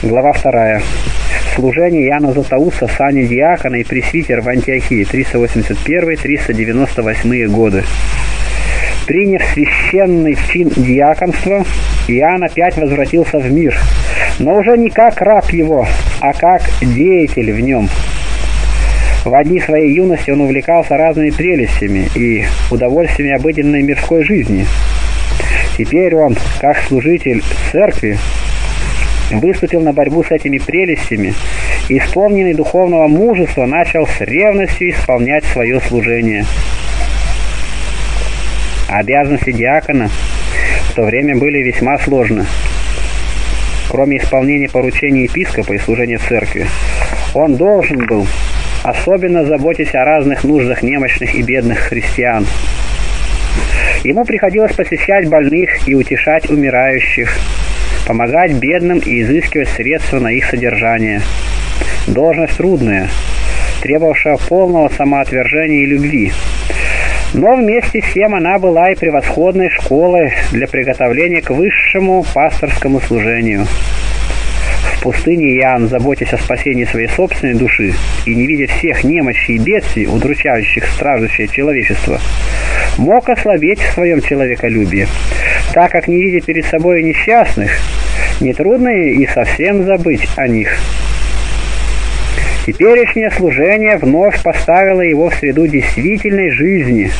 Глава 2. Служение Иоанна Златоуста в диакона и пресвитер в Антиохии 381-398 годы. Приняв священный чин диаконства, Иоанн опять возвратился в мир, но уже не как раб его, а как деятель в нем. В одни своей юности он увлекался разными прелестями и удовольствиями обыденной мирской жизни. Теперь он, как служитель церкви, выступил на борьбу с этими прелестями и, исполненный духовного мужества, начал с ревностью исполнять свое служение. Обязанности диакона в то время были весьма сложны. Кроме исполнения поручений епископа и служения церкви, он должен был особенно заботясь о разных нуждах немощных и бедных христиан. Ему приходилось посещать больных и утешать умирающих, помогать бедным и изыскивать средства на их содержание. Должность трудная, требовавшая полного самоотвержения и любви. Но вместе с тем она была и превосходной школой для приготовления к высшему пасторскому служению. В пустыне Иоанн, заботясь о спасении своей собственной души и не видя всех немощей и бедствий, удручающих страждущее человечество, мог ослабеть в своем человеколюбии, так как не видя перед собой несчастных, нетрудно и совсем забыть о них. Теперешнее служение вновь поставило его в среду действительной жизни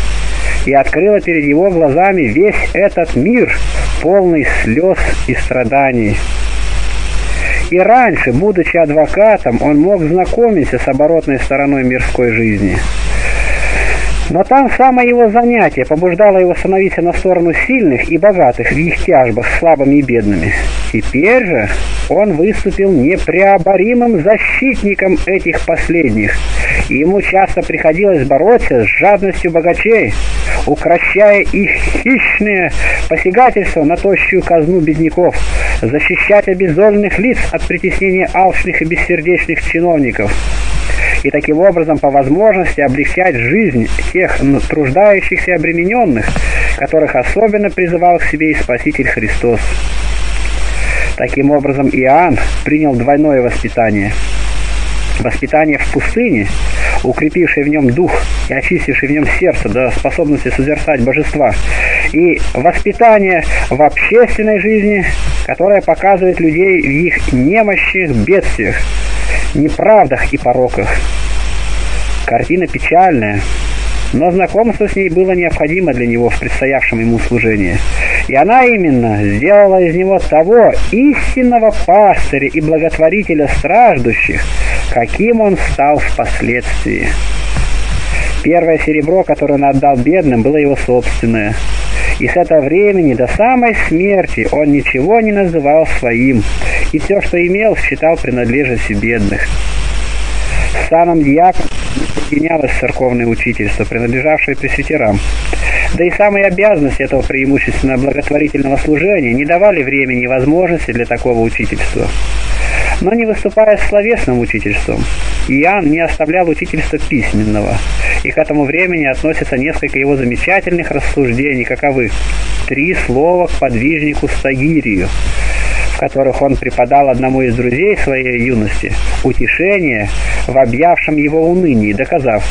и открыло перед его глазами весь этот мир, полный слез и страданий. И раньше, будучи адвокатом, он мог знакомиться с оборотной стороной мирской жизни – но там самое его занятие побуждало его становиться на сторону сильных и богатых в их тяжбах с слабыми и бедными. Теперь же он выступил непреоборимым защитником этих последних, и ему часто приходилось бороться с жадностью богачей, укращая их хищные посягательства на тощую казну бедняков, защищать обездоленных лиц от притеснения алчных и бессердечных чиновников и таким образом по возможности облегчать жизнь тех труждающихся и обремененных, которых особенно призывал к себе и Спаситель Христос. Таким образом, Иоанн принял двойное воспитание. Воспитание в пустыне, укрепившее в нем дух и очистившее в нем сердце до способности созерцать божества, и воспитание в общественной жизни, которое показывает людей в их немощных бедствиях, неправдах и пороках. Картина печальная, но знакомство с ней было необходимо для него в предстоявшем ему служении. И она именно сделала из него того истинного пастыря и благотворителя страждущих, каким он стал впоследствии. Первое серебро, которое он отдал бедным, было его собственное. И с этого времени до самой смерти он ничего не называл своим, и все, что имел, считал принадлежностью бедных. Саном диакон соединялось церковное учительство, принадлежавшее пресвитерам. Да и самые обязанности этого преимущественно благотворительного служения не давали времени и возможности для такого учительства. Но не выступая словесным учительством, Иоанн не оставлял учительства письменного, и к этому времени относятся несколько его замечательных рассуждений, каковы «Три слова к подвижнику Стагирию», которых он преподал одному из друзей своей юности, утешение в объявшем его унынии, доказав,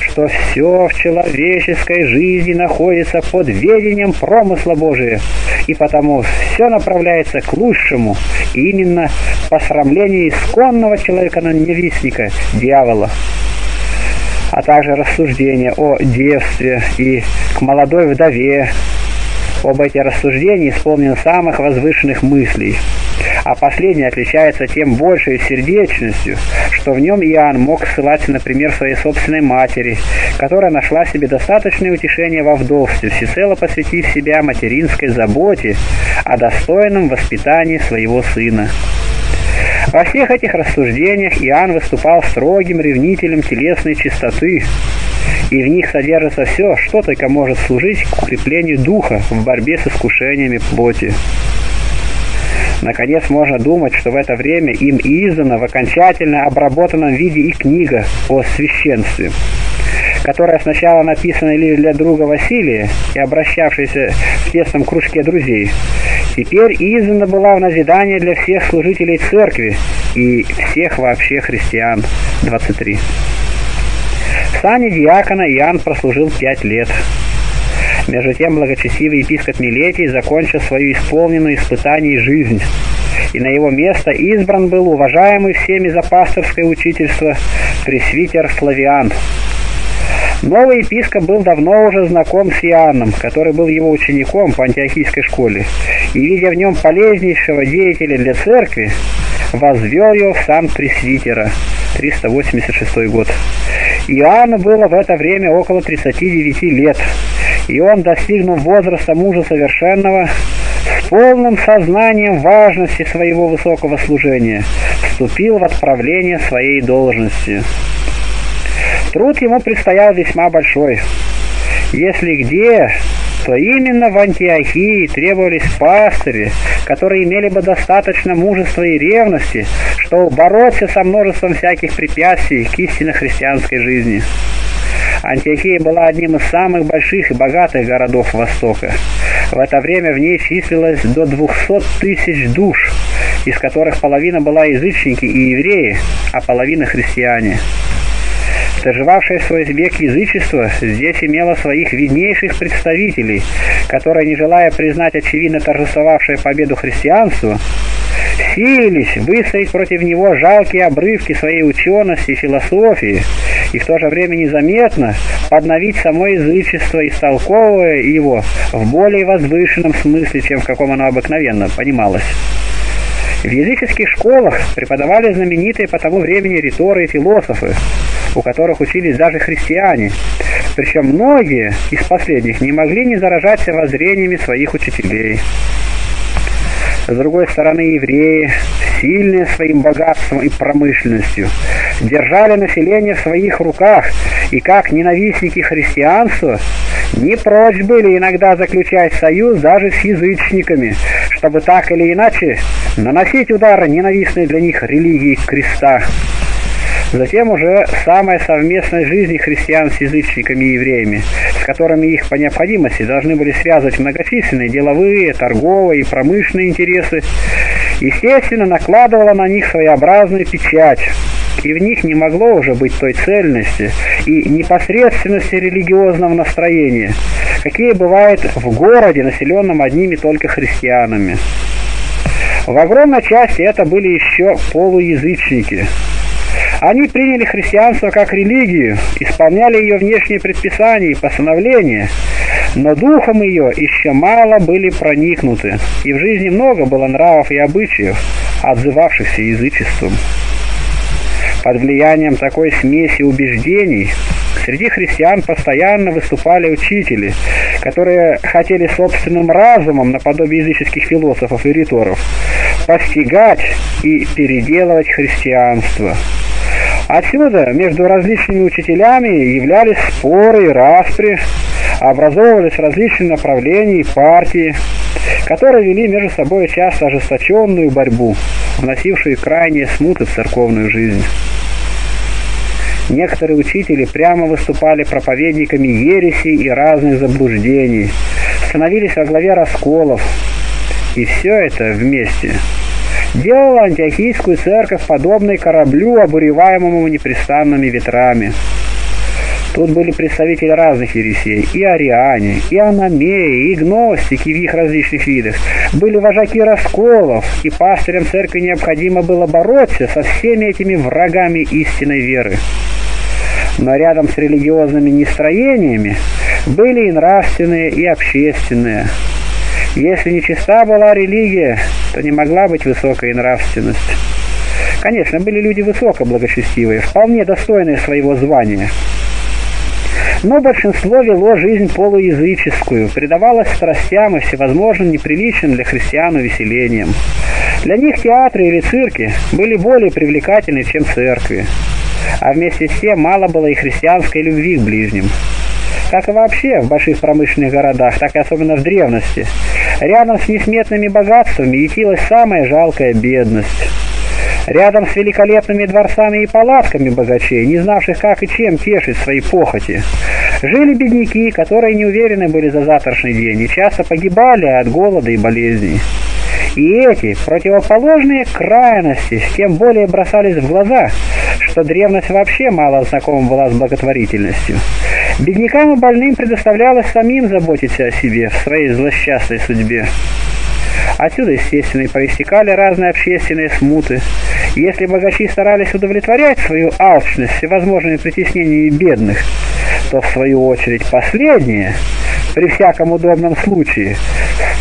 что все в человеческой жизни находится под ведением промысла Божия, и потому все направляется к лучшему, именно посрамление исконного человека-ненавистника, дьявола. А также рассуждения о девстве и к молодой вдове, Оба эти рассуждения исполнены самых возвышенных мыслей, а последний отличается тем большей сердечностью, что в нем Иоанн мог ссылаться, например, своей собственной матери, которая нашла себе достаточное утешение во вдовстве, всецело посвятив себя материнской заботе о достойном воспитании своего сына. Во всех этих рассуждениях Иоанн выступал строгим ревнителем телесной чистоты, и в них содержится все, что только может служить к укреплению духа в борьбе с искушениями плоти. Наконец, можно думать, что в это время им издана в окончательно обработанном виде и книга о священстве, которая сначала написана лишь для друга Василия и обращавшаяся в тесном кружке друзей, теперь издана была в назидание для всех служителей церкви и всех вообще христиан. 23. В сане диакона Иоанн прослужил пять лет. Между тем благочестивый епископ Милетий закончил свою исполненную испытаний жизнь и на его место избран был уважаемый всеми за пасторское учительство пресвитер Славиан. Новый епископ был давно уже знаком с Иоанном, который был его учеником по антиохийской школе, и, видя в нем полезнейшего деятеля для церкви, возвел его в сан пресвитера, 386 год. Иоанну было в это время около 39 лет, и он, достигнув возраста мужа совершенного, с полным сознанием важности своего высокого служения вступил в отправление своей должности. Труд ему предстоял весьма большой. Если где, то именно в Антиохии требовались пастыри, которые имели бы достаточно мужества и ревности, чтобы бороться со множеством всяких препятствий к истинно христианской жизни. Антиохия была одним из самых больших и богатых городов Востока. В это время в ней числилось до 200 тысяч душ, из которых половина была язычники и евреи, а половина христиане. Доживавшее свой век язычество здесь имело своих виднейших представителей, которые, не желая признать очевидно торжествовавшее победу христианству, силились выставить против него жалкие обрывки своей учености и философии, и в то же время незаметно подновить само язычество, истолковывая его в более возвышенном смысле, чем в каком оно обыкновенно понималось. В языческих школах преподавали знаменитые по тому времени риторы и философы, у которых учились даже христиане. Причем многие из последних не могли не заражаться воззрениями своих учителей. С другой стороны, евреи, сильные своим богатством и промышленностью, держали население в своих руках, и как ненавистники христианства, не прочь были иногда заключать союз даже с язычниками, чтобы так или иначе наносить удар ненавистной для них религии креста. Затем уже самая совместная жизнь христиан с язычниками и евреями, с которыми их по необходимости должны были связывать многочисленные деловые, торговые и промышленные интересы, естественно, накладывала на них своеобразную печать, и в них не могло уже быть той цельности и непосредственности религиозного настроения, какие бывают в городе, населенном одними только христианами. В огромной части это были еще полуязычники – они приняли христианство как религию, исполняли ее внешние предписания и постановления, но духом ее еще мало были проникнуты, и в жизни много было нравов и обычаев, отзывавшихся язычеством. Под влиянием такой смеси убеждений среди христиан постоянно выступали учители, которые хотели собственным разумом, наподобие языческих философов и риторов, постигать и переделывать христианство. Отсюда между различными учителями являлись споры и распри, образовывались различные направления и партии, которые вели между собой часто ожесточенную борьбу, вносившую крайние смуты в церковную жизнь. Некоторые учители прямо выступали проповедниками ересей и разных заблуждений, становились во главе расколов, и все это вместе – делала антиохийскую церковь подобной кораблю, обуреваемому непрестанными ветрами. Тут были представители разных ересей, и ариане, и аномеи, и гностики в их различных видах. Были вожаки расколов, и пастырям церкви необходимо было бороться со всеми этими врагами истинной веры. Но рядом с религиозными нестроениями были и нравственные, и общественные – если не чиста была религия, то не могла быть высокая нравственность. Конечно, были люди высокоблагочестивые, вполне достойные своего звания. Но большинство вело жизнь полуязыческую, предавалось страстям и всевозможным неприличным для христиан увеселениям. Для них театры или цирки были более привлекательны, чем церкви. А вместе с тем мало было и христианской любви к ближним как и вообще в больших промышленных городах, так и особенно в древности. Рядом с несметными богатствами ютилась самая жалкая бедность. Рядом с великолепными дворцами и палатками богачей, не знавших как и чем тешить свои похоти, жили бедняки, которые не уверены были за завтрашний день и часто погибали от голода и болезней. И эти противоположные крайности тем более бросались в глаза, что древность вообще мало знакома была с благотворительностью. Беднякам и больным предоставлялось самим заботиться о себе в своей злосчастной судьбе. Отсюда, естественно, и проистекали разные общественные смуты. Если богачи старались удовлетворять свою алчность всевозможными притеснениями бедных, то, в свою очередь, последние, при всяком удобном случае,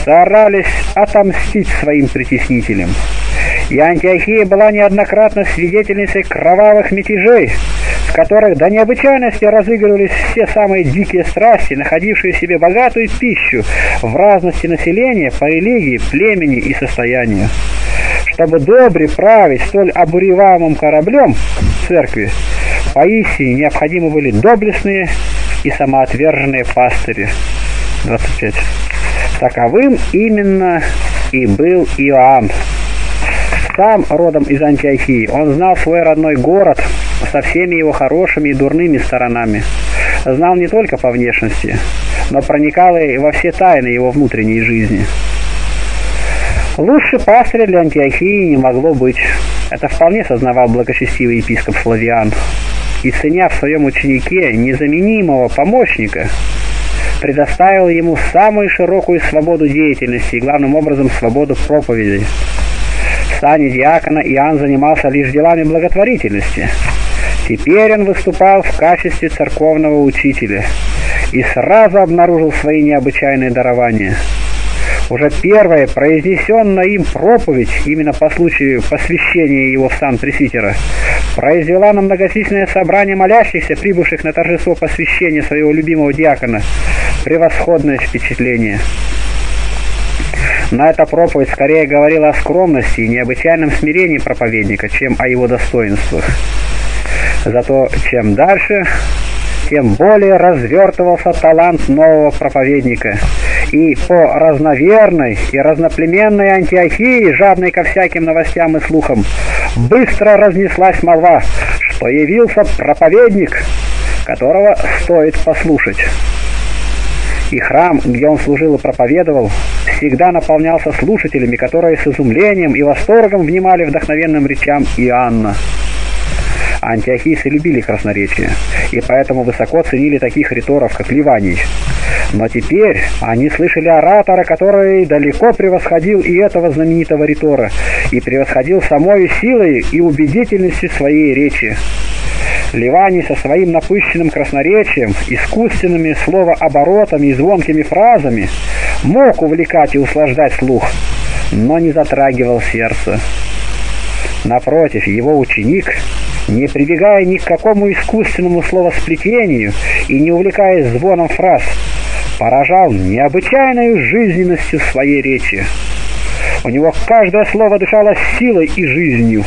старались отомстить своим притеснителям. И Антиохия была неоднократно свидетельницей кровавых мятежей, в которых до необычайности разыгрывались все самые дикие страсти, находившие себе богатую пищу в разности населения по религии, племени и состоянию. Чтобы добре править столь обуреваемым кораблем церкви, поистине необходимы были доблестные и самоотверженные пастыри. 25. Таковым именно и был Иоанн. Сам родом из Антиохии, он знал свой родной город со всеми его хорошими и дурными сторонами. Знал не только по внешности, но проникал и во все тайны его внутренней жизни. Лучше пастыря для Антиохии не могло быть. Это вполне сознавал благочестивый епископ Флавиан. И ценя в своем ученике незаменимого помощника, предоставил ему самую широкую свободу деятельности и, главным образом, свободу проповеди. В сане диакона Иоанн занимался лишь делами благотворительности. Теперь он выступал в качестве церковного учителя и сразу обнаружил свои необычайные дарования. Уже первая произнесенная им проповедь, именно по случаю посвящения его в сан пресвитера, произвела на многочисленное собрание молящихся, прибывших на торжество посвящения своего любимого диакона, превосходное впечатление. Но эта проповедь скорее говорила о скромности и необычайном смирении проповедника, чем о его достоинствах. Зато чем дальше, тем более развертывался талант нового проповедника. И по разноверной и разноплеменной Антиохии, жадной ко всяким новостям и слухам, быстро разнеслась молва, что явился проповедник, которого стоит послушать. И храм, где он служил и проповедовал, всегда наполнялся слушателями, которые с изумлением и восторгом внимали вдохновенным речам Иоанна. Антиохийцы любили красноречие, и поэтому высоко ценили таких риторов, как Ливаний. Но теперь они слышали оратора, который далеко превосходил и этого знаменитого ритора, и превосходил самой силой и убедительностью своей речи. Ливани со своим напыщенным красноречием, искусственными словооборотами и звонкими фразами мог увлекать и услаждать слух, но не затрагивал сердце. Напротив, его ученик, не прибегая ни к какому искусственному словосплетению и не увлекаясь звоном фраз, поражал необычайной жизненностью своей речи. У него каждое слово дышало силой и жизнью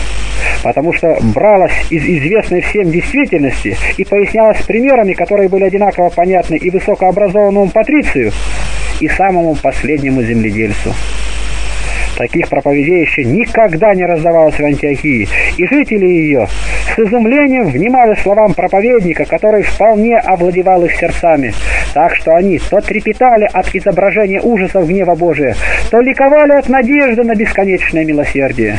потому что бралась из известной всем действительности и пояснялась примерами, которые были одинаково понятны и высокообразованному патрицию, и самому последнему земледельцу. Таких проповедей еще никогда не раздавалось в Антиохии, и жители ее с изумлением внимали словам проповедника, который вполне овладевал их сердцами, так что они то трепетали от изображения ужасов гнева Божия, то ликовали от надежды на бесконечное милосердие.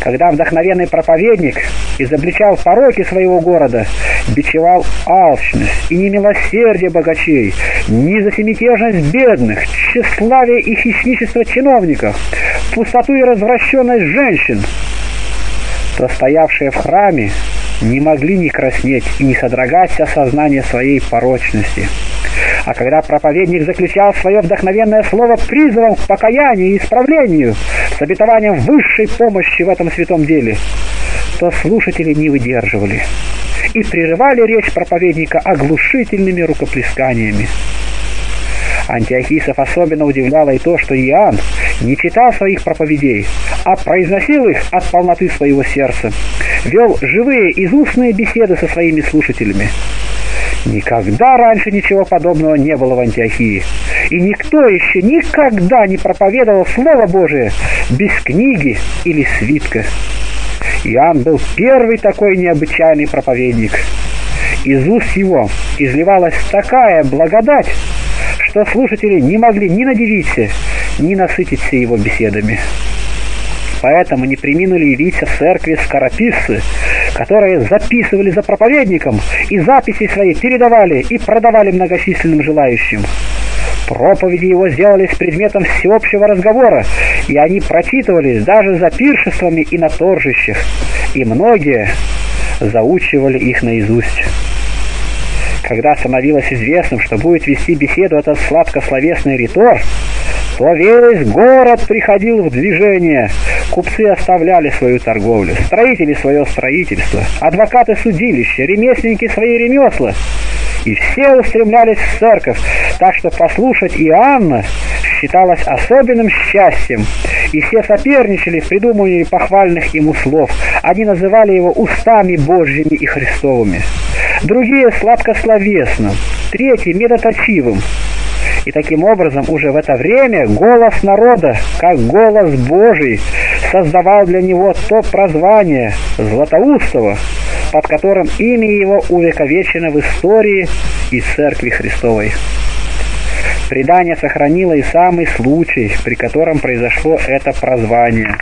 Когда вдохновенный проповедник изобличал пороки своего города, бичевал алчность и немилосердие богачей, незасемитежность бедных, тщеславие и хищничество чиновников, пустоту и развращенность женщин, то стоявшие в храме не могли не краснеть и не содрогать осознание своей порочности. А когда проповедник заключал свое вдохновенное слово призывом к покаянию и исправлению, с обетованием высшей помощи в этом святом деле, то слушатели не выдерживали и прерывали речь проповедника оглушительными рукоплесканиями. Антиохисов особенно удивляло и то, что Иоанн не читал своих проповедей, а произносил их от полноты своего сердца, вел живые изустные беседы со своими слушателями. Никогда раньше ничего подобного не было в Антиохии. И никто еще никогда не проповедовал Слово Божие без книги или свитка. Иоанн был первый такой необычайный проповедник. Из уст его изливалась такая благодать, что слушатели не могли ни надевиться, не насытиться его беседами. Поэтому не приминули явиться в церкви скорописцы, которые записывали за проповедником и записи свои передавали и продавали многочисленным желающим. Проповеди его сделались предметом всеобщего разговора, и они прочитывались даже за пиршествами и на торжищах, и многие заучивали их наизусть. Когда становилось известным, что будет вести беседу этот сладкословесный ритор, то весь город приходил в движение. Купцы оставляли свою торговлю, строители свое строительство, адвокаты судилища, ремесленники свои ремесла и все устремлялись в церковь, так что послушать Иоанна считалось особенным счастьем, и все соперничали в придумывании похвальных ему слов. Они называли его устами Божьими и Христовыми. Другие сладкословесным, третьи медоточивым. И таким образом уже в это время голос народа, как голос Божий, создавал для него то прозвание Златоустого, под которым имя его увековечено в истории и Церкви Христовой. Предание сохранило и самый случай, при котором произошло это прозвание.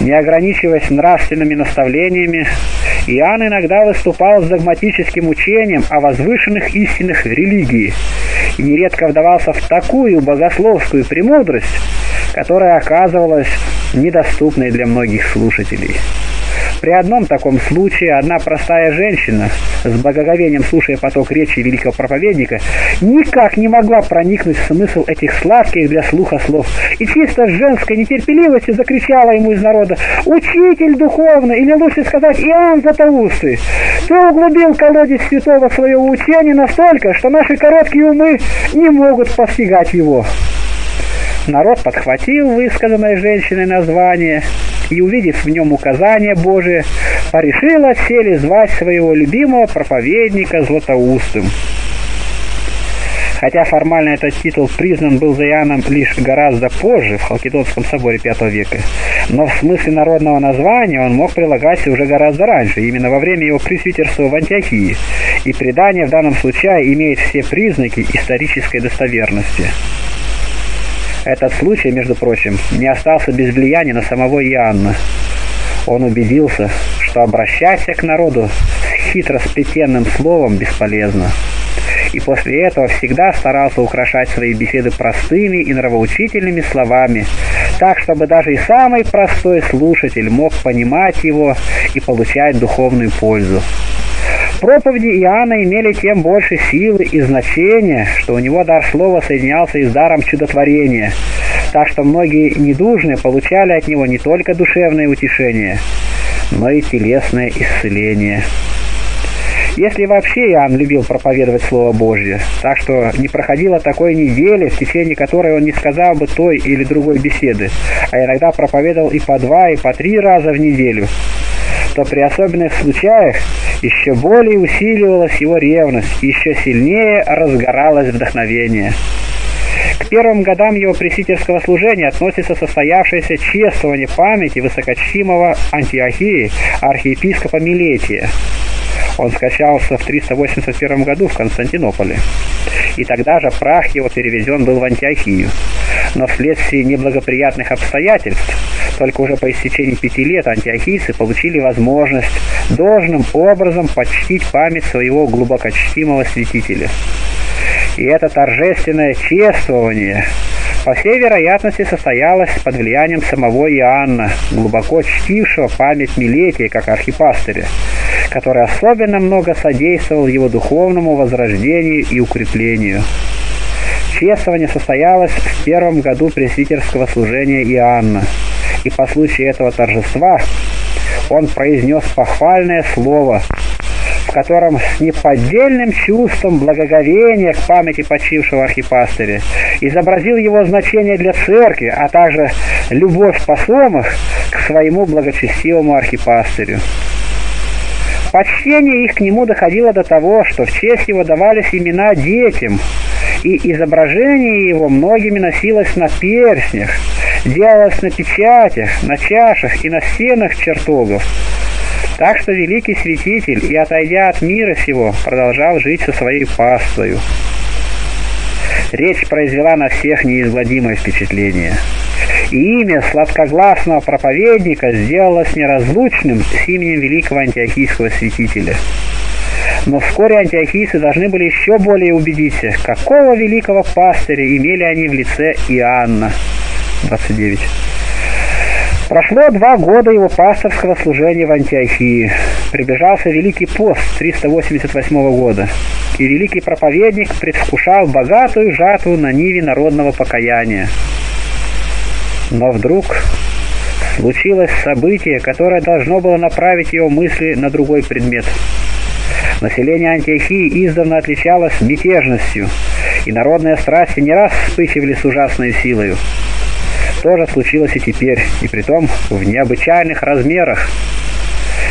Не ограничиваясь нравственными наставлениями, Иоанн иногда выступал с догматическим учением о возвышенных истинах религии и нередко вдавался в такую богословскую премудрость, которая оказывалась недоступной для многих слушателей. При одном таком случае одна простая женщина, с благоговением слушая поток речи великого проповедника, никак не могла проникнуть в смысл этих сладких для слуха слов, и чисто с женской нетерпеливостью закричала ему из народа «Учитель духовный, или лучше сказать Иоанн Златоустый, ты углубил колодец святого своего учения настолько, что наши короткие умы не могут постигать его». Народ подхватил высказанное женщиной название и, увидев в нем указание Божие, порешил отсели звать своего любимого проповедника Златоустым. Хотя формально этот титул признан был за Иоанном лишь гораздо позже, в Халкидонском соборе V века, но в смысле народного названия он мог прилагаться уже гораздо раньше, именно во время его пресвитерства в Антиохии, и предание в данном случае имеет все признаки исторической достоверности. Этот случай, между прочим, не остался без влияния на самого Иоанна. Он убедился, что обращаться к народу с хитро словом бесполезно. И после этого всегда старался украшать свои беседы простыми и нравоучительными словами, так, чтобы даже и самый простой слушатель мог понимать его и получать духовную пользу. Проповеди Иоанна имели тем больше силы и значения, что у него дар слова соединялся и с даром чудотворения, так что многие недужные получали от него не только душевное утешение, но и телесное исцеление. Если вообще Иоанн любил проповедовать Слово Божье, так что не проходило такой недели, в течение которой он не сказал бы той или другой беседы, а иногда проповедовал и по два, и по три раза в неделю, то при особенных случаях еще более усиливалась его ревность, еще сильнее разгоралось вдохновение. К первым годам его пресвитерского служения относится состоявшееся чествование памяти высокочтимого Антиохии архиепископа Милетия. Он скачался в 381 году в Константинополе. И тогда же прах его перевезен был в Антиохию. Но вследствие неблагоприятных обстоятельств, только уже по истечении пяти лет антиохийцы получили возможность должным образом почтить память своего глубокочтимого святителя. И это торжественное чествование по всей вероятности состоялось под влиянием самого Иоанна, глубоко чтившего память Милетия как архипастыря, который особенно много содействовал его духовному возрождению и укреплению. Чествование состоялось в первом году пресвитерского служения Иоанна, и по случаю этого торжества он произнес похвальное слово – в котором с неподдельным чувством благоговения к памяти почившего архипастыря изобразил его значение для церкви, а также любовь посомых к своему благочестивому архипастырю. Почтение их к нему доходило до того, что в честь его давались имена детям, и изображение его многими носилось на перстнях, делалось на печатях, на чашах и на стенах чертогов, так что великий святитель, и отойдя от мира сего, продолжал жить со своей паствою. Речь произвела на всех неизгладимое впечатление. И имя сладкогласного проповедника сделалось неразлучным с именем великого антиохийского святителя. Но вскоре антиохийцы должны были еще более убедиться, какого великого пастыря имели они в лице Иоанна. 29. Прошло два года его пасторского служения в Антиохии. Прибежался Великий пост 388 года, и великий проповедник предвкушал богатую жатву на ниве народного покаяния. Но вдруг случилось событие, которое должно было направить его мысли на другой предмет. Население Антиохии издавна отличалось мятежностью, и народные страсти не раз вспыхивали с ужасной силою. То же случилось и теперь, и притом в необычайных размерах.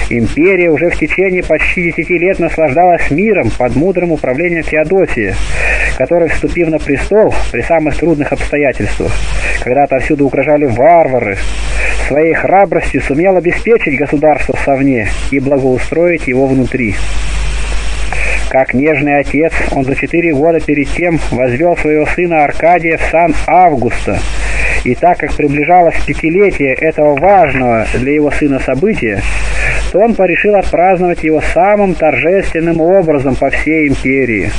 Империя уже в течение почти десяти лет наслаждалась миром под мудрым управлением Феодосии, который, вступив на престол при самых трудных обстоятельствах, когда отовсюду угрожали варвары, своей храбростью сумел обеспечить государство совне и благоустроить его внутри. Как нежный отец, он за четыре года перед тем возвел своего сына Аркадия в сан Августа, и так как приближалось пятилетие этого важного для его сына события, то он порешил отпраздновать его самым торжественным образом по всей империи.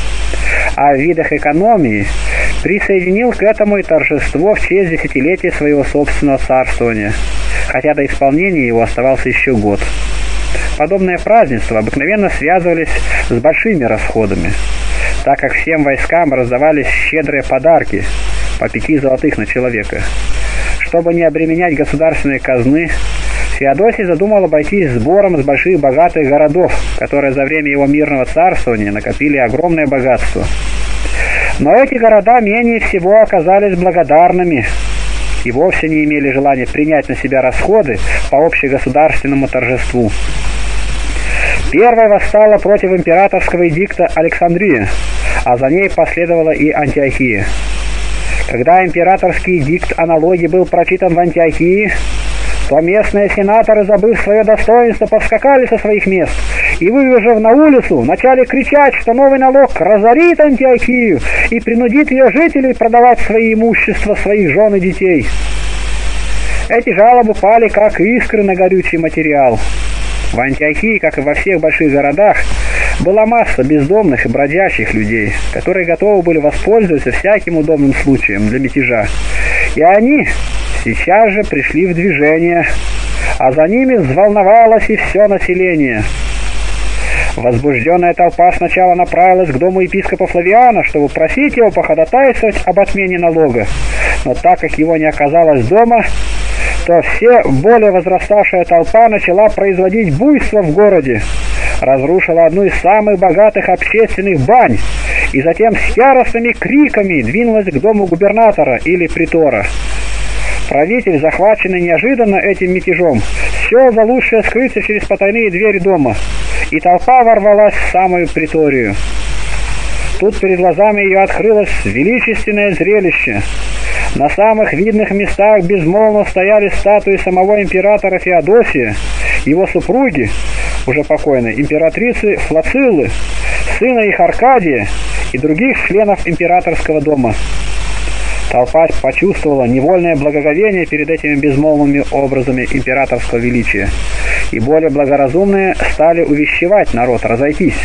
А в видах экономии присоединил к этому и торжество в честь десятилетия своего собственного царствования, хотя до исполнения его оставался еще год. Подобные празднества обыкновенно связывались с большими расходами, так как всем войскам раздавались щедрые подарки – по пяти золотых на человека. Чтобы не обременять государственные казны, Феодосий задумал обойтись сбором с больших богатых городов, которые за время его мирного царствования накопили огромное богатство. Но эти города менее всего оказались благодарными и вовсе не имели желания принять на себя расходы по общегосударственному торжеству. Первая восстала против императорского эдикта Александрия, а за ней последовала и Антиохия. Когда императорский дикт о налоге был прочитан в Антиохии, то местные сенаторы, забыв свое достоинство, повскакали со своих мест и, выбежав на улицу, начали кричать, что новый налог разорит Антиохию и принудит ее жителей продавать свои имущества, своих жен и детей. Эти жалобы пали как искры на горючий материал. В Антиохии, как и во всех больших городах, была масса бездомных и бродящих людей, которые готовы были воспользоваться всяким удобным случаем для мятежа. И они сейчас же пришли в движение, а за ними взволновалось и все население. Возбужденная толпа сначала направилась к дому епископа Флавиана, чтобы просить его походатайствовать об отмене налога. Но так как его не оказалось дома, то все более возраставшая толпа начала производить буйство в городе, разрушила одну из самых богатых общественных бань и затем с яростными криками двинулась к дому губернатора или притора. Правитель, захваченный неожиданно этим мятежом, все лучшее скрыться через потайные двери дома, и толпа ворвалась в самую приторию. Тут перед глазами ее открылось величественное зрелище. На самых видных местах безмолвно стояли статуи самого императора Феодосия, его супруги, уже покойной, императрицы Флациллы, сына их Аркадия и других членов императорского дома. Толпа почувствовала невольное благоговение перед этими безмолвными образами императорского величия, и более благоразумные стали увещевать народ разойтись.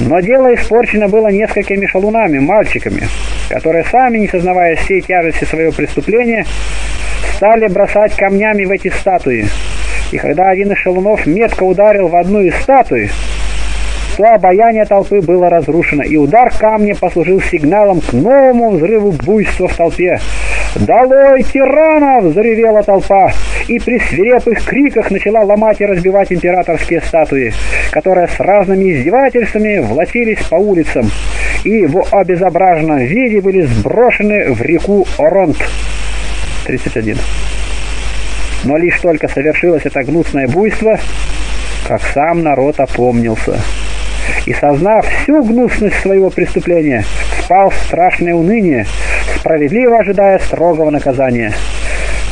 Но дело испорчено было несколькими шалунами, мальчиками, которые сами, не сознавая всей тяжести своего преступления, стали бросать камнями в эти статуи. И когда один из шалунов метко ударил в одну из статуй, то обаяние толпы было разрушено, и удар камня послужил сигналом к новому взрыву буйства в толпе. «Долой тиранов!» – заревела толпа, и при свирепых криках начала ломать и разбивать императорские статуи, которые с разными издевательствами влачились по улицам, и в обезображенном виде были сброшены в реку Оронт. 31. Но лишь только совершилось это гнусное буйство, как сам народ опомнился и, сознав всю гнусность своего преступления, впал в страшное уныние, справедливо ожидая строгого наказания.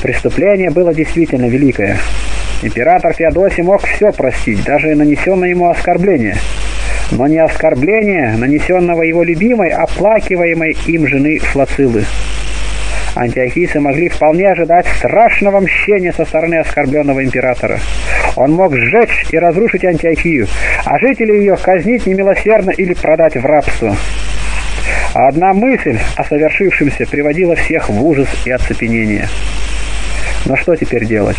Преступление было действительно великое. Император Феодосий мог все простить, даже нанесенное ему оскорбление. но не оскорбление, нанесенного его любимой, оплакиваемой им жены Флацилы. Антиохийцы могли вполне ожидать страшного мщения со стороны оскорбленного императора. Он мог сжечь и разрушить Антиохию, а жителей ее казнить немилосердно или продать в рабство. А одна мысль о совершившемся приводила всех в ужас и оцепенение. Но что теперь делать?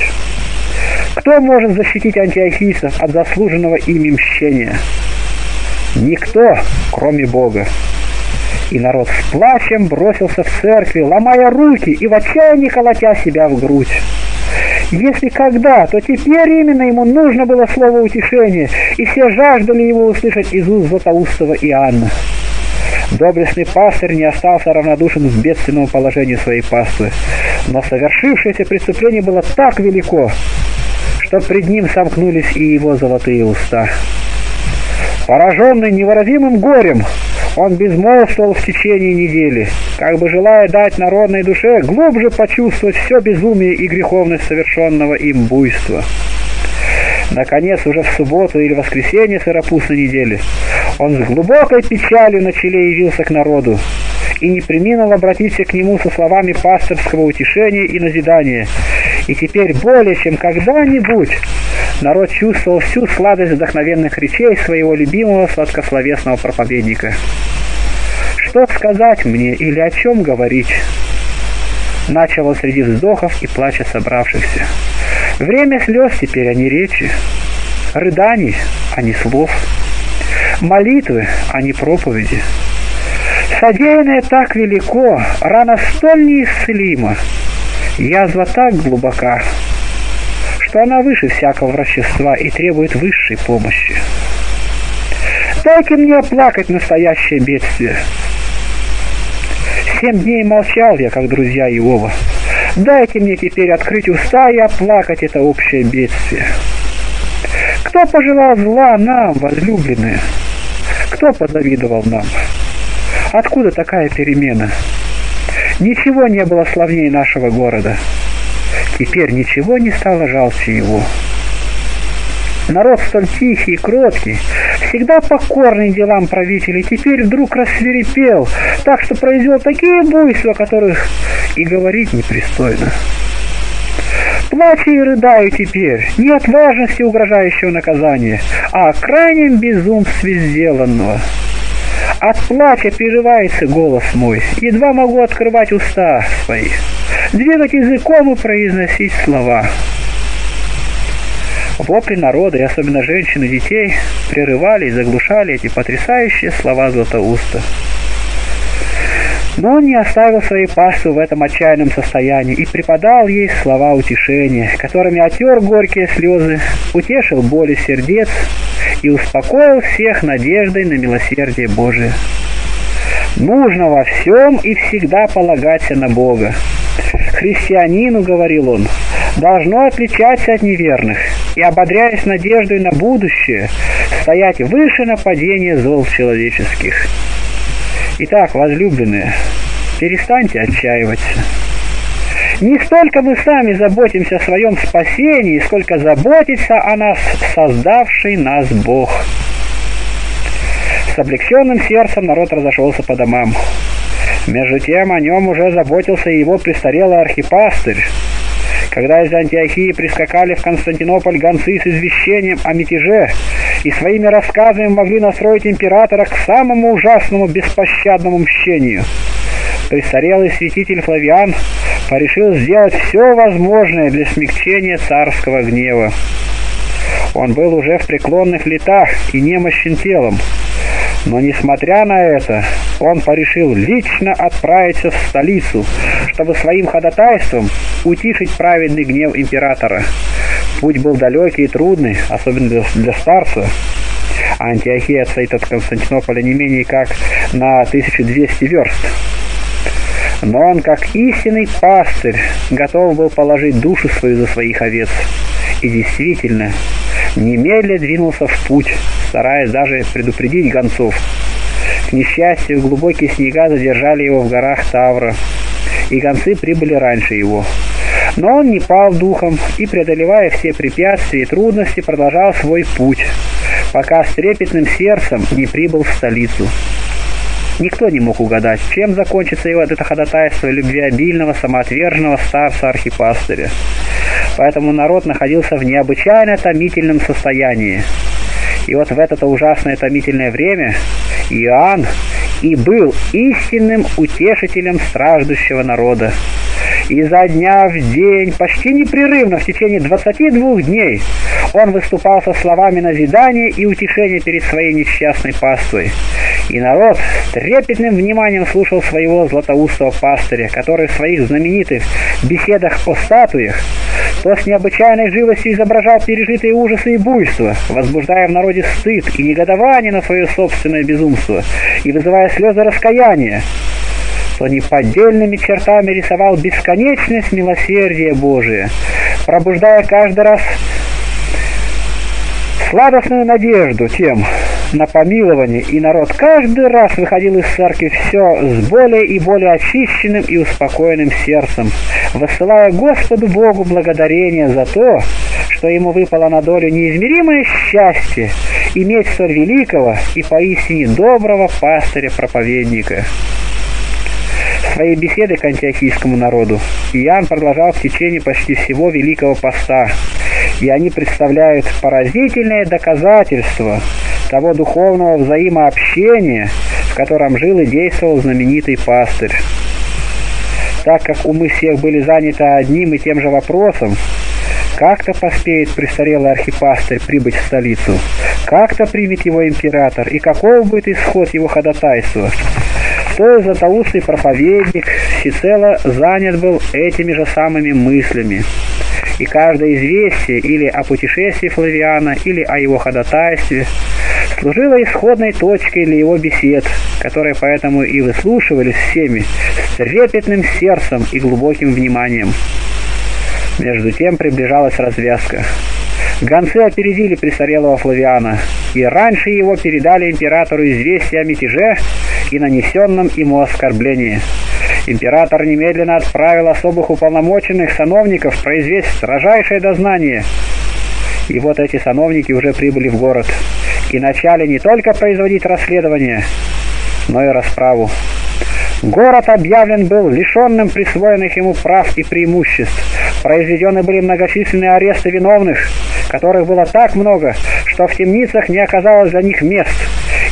Кто может защитить антиохийцев от заслуженного ими мщения? Никто, кроме Бога. И народ с плачем бросился в церкви, ломая руки и в отчаянии колотя себя в грудь. Если когда, то теперь именно ему нужно было слово утешения, и все жаждали его услышать из уст Златоустого Иоанна. Доблестный пастырь не остался равнодушен к бедственному положению своей паствы, но совершившееся преступление было так велико, что пред ним сомкнулись и его золотые уста. Пораженный невыразимым горем, он безмолвствовал в течение недели, как бы желая дать народной душе глубже почувствовать все безумие и греховность совершенного им буйства. Наконец, уже в субботу или воскресенье сыропустной недели, он с глубокой печалью на челе явился к народу и не приминул обратиться к нему со словами пасторского утешения и назидания. И теперь более чем когда-нибудь народ чувствовал всю сладость вдохновенных речей своего любимого сладкословесного проповедника. Что сказать мне или о чем говорить? Начал он среди вздохов и плача собравшихся. Время слез теперь, а не речи. Рыданий, а не слов. Молитвы, а не проповеди. Содеянное так велико, рана столь неисцелима, язва так глубока, что она выше всякого врачества и требует высшей помощи. Дайте мне оплакать настоящее бедствие. Семь дней молчал я, как друзья Иова. Дайте мне теперь открыть уста и оплакать это общее бедствие. Кто пожелал зла нам, возлюбленные? Кто позавидовал нам? Откуда такая перемена? Ничего не было славнее нашего города. Теперь ничего не стало жалче его. Народ столь тихий и кроткий, всегда покорный делам правителей, теперь вдруг рассверепел, так что произвел такие буйства, которых и говорить непристойно. Плачу и рыдаю теперь не от важности угрожающего наказания, а о крайнем безумстве сделанного. От плача прерывается голос мой, едва могу открывать уста свои, двигать языком и произносить слова. Вопли народа, и особенно женщин и детей, прерывали и заглушали эти потрясающие слова Златоуста. Но он не оставил своей паствы в этом отчаянном состоянии и преподал ей слова утешения, которыми отер горькие слезы, утешил боли сердец и успокоил всех надеждой на милосердие Божие. Нужно во всем и всегда полагаться на Бога. Христианину, говорил он, должно отличаться от неверных и, ободряясь надеждой на будущее, стоять выше нападения зол человеческих. Итак, возлюбленные, перестаньте отчаиваться. Не столько мы сами заботимся о своем спасении, сколько заботится о нас создавший нас Бог. С облегченным сердцем народ разошелся по домам. Между тем о нем уже заботился и его престарелый архипастырь, когда из Антиохии прискакали в Константинополь гонцы с извещением о мятеже и своими рассказами могли настроить императора к самому ужасному беспощадному мщению. Престарелый святитель Флавиан порешил сделать все возможное для смягчения царского гнева. Он был уже в преклонных летах и немощен телом, но, несмотря на это, он порешил лично отправиться в столицу, чтобы своим ходатайством утишить праведный гнев императора. Путь был далекий и трудный, особенно для, для старца. Антиохия стоит от Константинополя не менее как на 1200 верст. Но он, как истинный пастырь, готов был положить душу свою за своих овец. И действительно, немедля двинулся в путь, стараясь даже предупредить гонцов. К несчастью, глубокие снега задержали его в горах Тавра, и гонцы прибыли раньше его. Но он не пал духом и, преодолевая все препятствия и трудности, продолжал свой путь, пока с трепетным сердцем не прибыл в столицу. Никто не мог угадать, чем закончится его это ходатайство любвеобильного, самоотверженного старца-архипастыря. Поэтому народ находился в необычайно томительном состоянии. И вот в это ужасное томительное время Иоанн и был истинным утешителем страждущего народа. И за дня в день, почти непрерывно, в течение 22 дней, он выступал со словами назидания и утешения перед своей несчастной паствой. И народ с трепетным вниманием слушал своего златоустого пастыря, который в своих знаменитых беседах о статуях то с необычайной живостью изображал пережитые ужасы и буйства, возбуждая в народе стыд и негодование на свое собственное безумство и вызывая слезы раскаяния, то неподдельными чертами рисовал бесконечность милосердия Божия, пробуждая каждый раз сладостную надежду тем на помилование, и народ каждый раз выходил из церкви все с более и более очищенным и успокоенным сердцем, высылая Господу Богу благодарение за то, что ему выпало на долю неизмеримое счастье иметь столь великого и поистине доброго пастыря-проповедника своей беседы к антиохийскому народу Иоанн продолжал в течение почти всего Великого Поста, и они представляют поразительное доказательство того духовного взаимообщения, в котором жил и действовал знаменитый пастырь. Так как умы всех были заняты одним и тем же вопросом, как-то поспеет престарелый архипастырь прибыть в столицу, как-то примет его император, и каков будет исход его ходатайства, то златоустый проповедник всецело занят был этими же самыми мыслями. И каждое известие или о путешествии Флавиана, или о его ходатайстве служило исходной точкой для его бесед, которые поэтому и выслушивались всеми с трепетным сердцем и глубоким вниманием. Между тем приближалась развязка. Гонцы опередили престарелого Флавиана, и раньше его передали императору известие о мятеже и нанесенном ему оскорблении. Император немедленно отправил особых уполномоченных сановников произвести строжайшее дознание. И вот эти сановники уже прибыли в город и начали не только производить расследование, но и расправу. Город объявлен был лишенным присвоенных ему прав и преимуществ. Произведены были многочисленные аресты виновных, которых было так много, что в темницах не оказалось для них мест,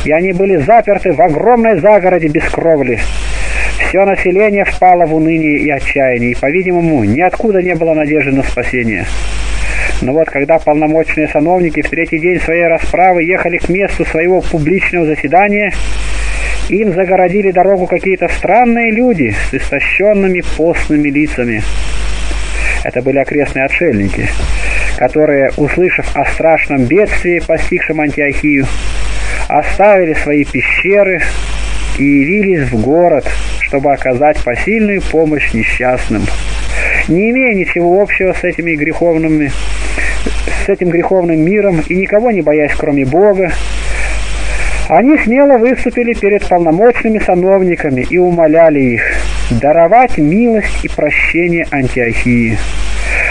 и они были заперты в огромной загороде без кровли. Все население впало в уныние и отчаяние, и, по-видимому, ниоткуда не было надежды на спасение. Но вот когда полномочные сановники в третий день своей расправы ехали к месту своего публичного заседания, им загородили дорогу какие-то странные люди с истощенными постными лицами. Это были окрестные отшельники, которые, услышав о страшном бедствии, постигшем Антиохию, оставили свои пещеры и явились в город, чтобы оказать посильную помощь несчастным. Не имея ничего общего с этими греховными, с этим греховным миром и никого не боясь, кроме Бога, они смело выступили перед полномочными сановниками и умоляли их даровать милость и прощение Антиохии.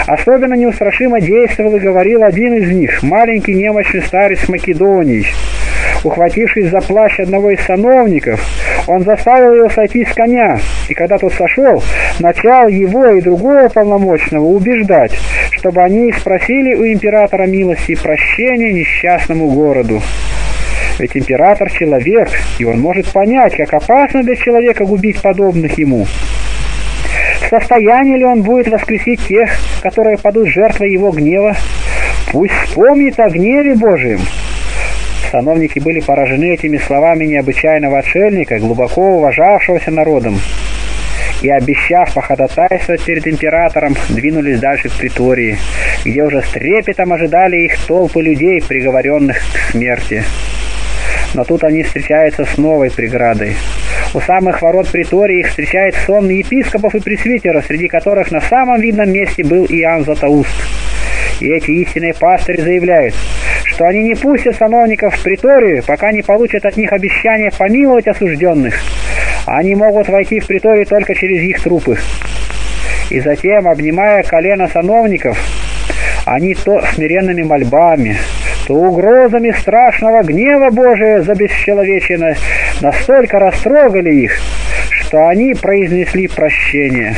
Особенно неустрашимо действовал и говорил один из них, маленький немощный старец Македоний. Ухватившись за плащ одного из сановников, он заставил его сойти с коня, и когда тот сошел, начал его и другого полномочного убеждать, чтобы они спросили у императора милости и прощения несчастному городу. Ведь император человек, и он может понять, как опасно для человека губить подобных ему. В состоянии ли он будет воскресить тех, которые падут жертвой его гнева? Пусть вспомнит о гневе Божьем. Сановники были поражены этими словами необычайного отшельника, глубоко уважавшегося народом, и, обещав походатайствовать перед императором, двинулись дальше к притории, где уже с трепетом ожидали их толпы людей, приговоренных к смерти. Но тут они встречаются с новой преградой. У самых ворот притории их встречает сон епископов и пресвитеров, среди которых на самом видном месте был Иоанн Златоуст. И эти истинные пастыри заявляют, что они не пустят сановников в приторию, пока не получат от них обещание помиловать осужденных. Они могут войти в приторию только через их трупы. И затем, обнимая колено сановников, они то смиренными мольбами, что угрозами страшного гнева Божия за бесчеловеченность настолько растрогали их, что они произнесли прощение.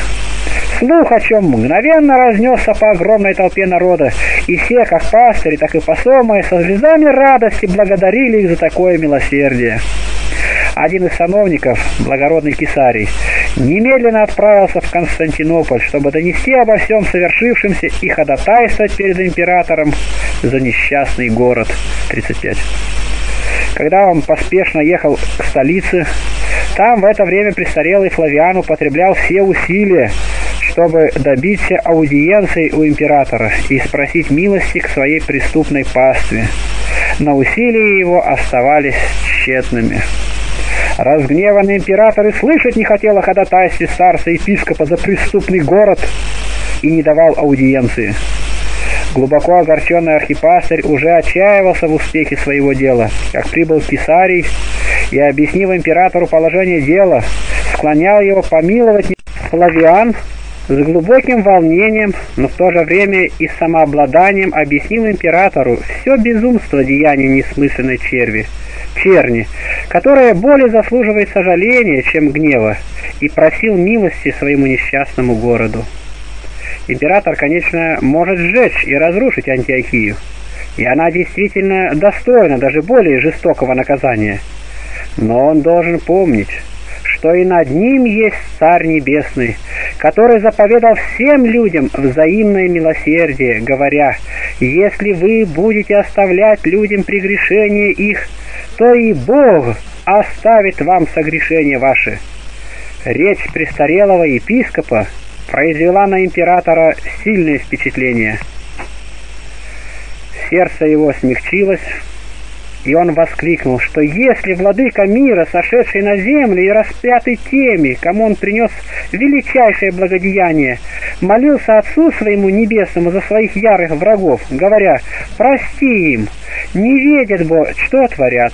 Слух о чем мгновенно разнесся по огромной толпе народа, и все, как пастыри, так и посомые, со слезами радости благодарили их за такое милосердие. Один из сановников, благородный Кесарий, немедленно отправился в Константинополь, чтобы донести обо всем совершившемся и ходатайствовать перед императором за несчастный город. 35. Когда он поспешно ехал к столице, там в это время престарелый Флавиан употреблял все усилия, чтобы добиться аудиенции у императора и спросить милости к своей преступной пастве. Но усилия его оставались тщетными. Разгневанный император и слышать не хотел о ходатайстве старца-епископа за преступный город и не давал аудиенции. Глубоко огорченный архипастырь уже отчаивался в успехе своего дела, как прибыл Кесарий и, объяснив императору положение дела, склонял его помиловать Флавиан с глубоким волнением, но в то же время и самообладанием объяснил императору все безумство деяния несмысленной черви, черни, которая более заслуживает сожаления, чем гнева, и просил милости своему несчастному городу. Император, конечно, может сжечь и разрушить Антиохию, и она действительно достойна даже более жестокого наказания. Но он должен помнить, что и над ним есть Царь Небесный, который заповедал всем людям взаимное милосердие, говоря, «Если вы будете оставлять людям прегрешения их, то и Бог оставит вам согрешения ваши». Речь престарелого епископа произвела на императора сильное впечатление. Сердце его смягчилось, и он воскликнул, что если владыка мира, сошедший на землю и распятый теми, кому он принес величайшее благодеяние, молился Отцу своему небесному за своих ярых врагов, говоря, «Прости им, не видят, Бог, что творят»,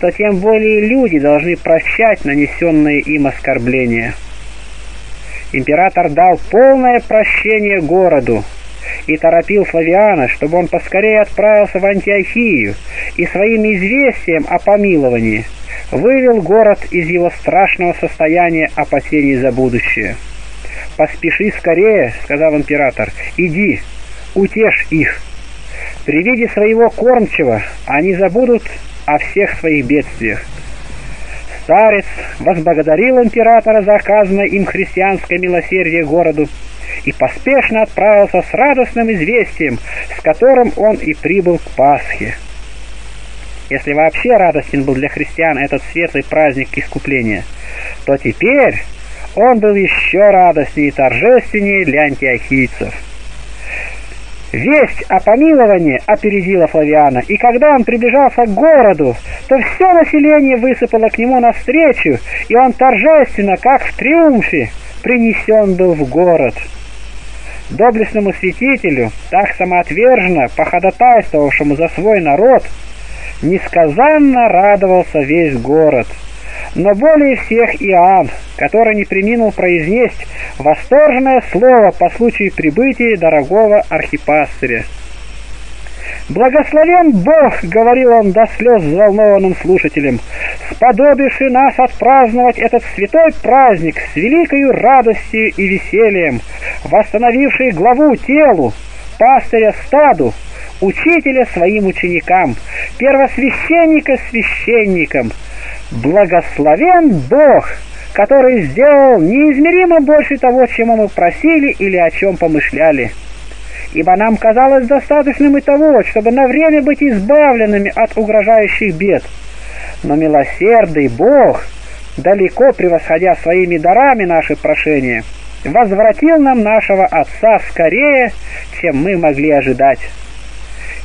то тем более люди должны прощать нанесенные им оскорбления. Император дал полное прощение городу, и торопил Флавиана, чтобы он поскорее отправился в Антиохию и своим известием о помиловании вывел город из его страшного состояния опасений за будущее. «Поспеши скорее», — сказал император, — «иди, утешь их. При виде своего кормчего они забудут о всех своих бедствиях. Старец возблагодарил императора за оказанное им христианское милосердие городу и поспешно отправился с радостным известием, с которым он и прибыл к Пасхе. Если вообще радостен был для христиан этот светлый праздник искупления, то теперь он был еще радостнее и торжественнее для антиохийцев. Весть о помиловании опередила Флавиана, и когда он приближался к городу, то все население высыпало к нему навстречу, и он торжественно, как в триумфе, принесен был в город. Доблестному святителю, так самоотверженно походатайствовавшему за свой народ, несказанно радовался весь город – но более всех Иоанн, который не приминул произнесть восторженное слово по случаю прибытия дорогого архипастыря. «Благословен Бог!» — говорил он до слез взволнованным слушателям, «сподобивший нас отпраздновать этот святой праздник с великою радостью и весельем, восстановивший главу телу, пастыря стаду, учителя своим ученикам, первосвященника священникам, Благословен Бог, который сделал неизмеримо больше того, чем мы просили или о чем помышляли. Ибо нам казалось достаточным и того, чтобы на время быть избавленными от угрожающих бед. Но милосердный Бог, далеко превосходя своими дарами наши прошения, возвратил нам нашего Отца скорее, чем мы могли ожидать.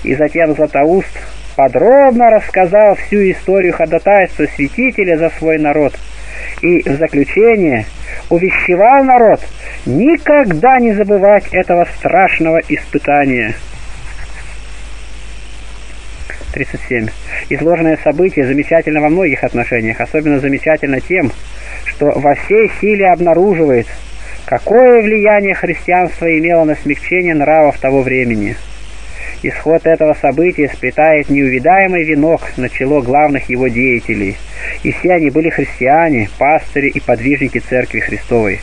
И затем Златоуст подробно рассказал всю историю ходатайства святителя за свой народ и в заключение увещевал народ никогда не забывать этого страшного испытания. 37. Изложенное событие замечательно во многих отношениях, особенно замечательно тем, что во всей силе обнаруживает, какое влияние христианство имело на смягчение нравов того времени – Исход этого события сплетает неувидаемый венок на чело главных его деятелей. И все они были христиане, пастыри и подвижники Церкви Христовой.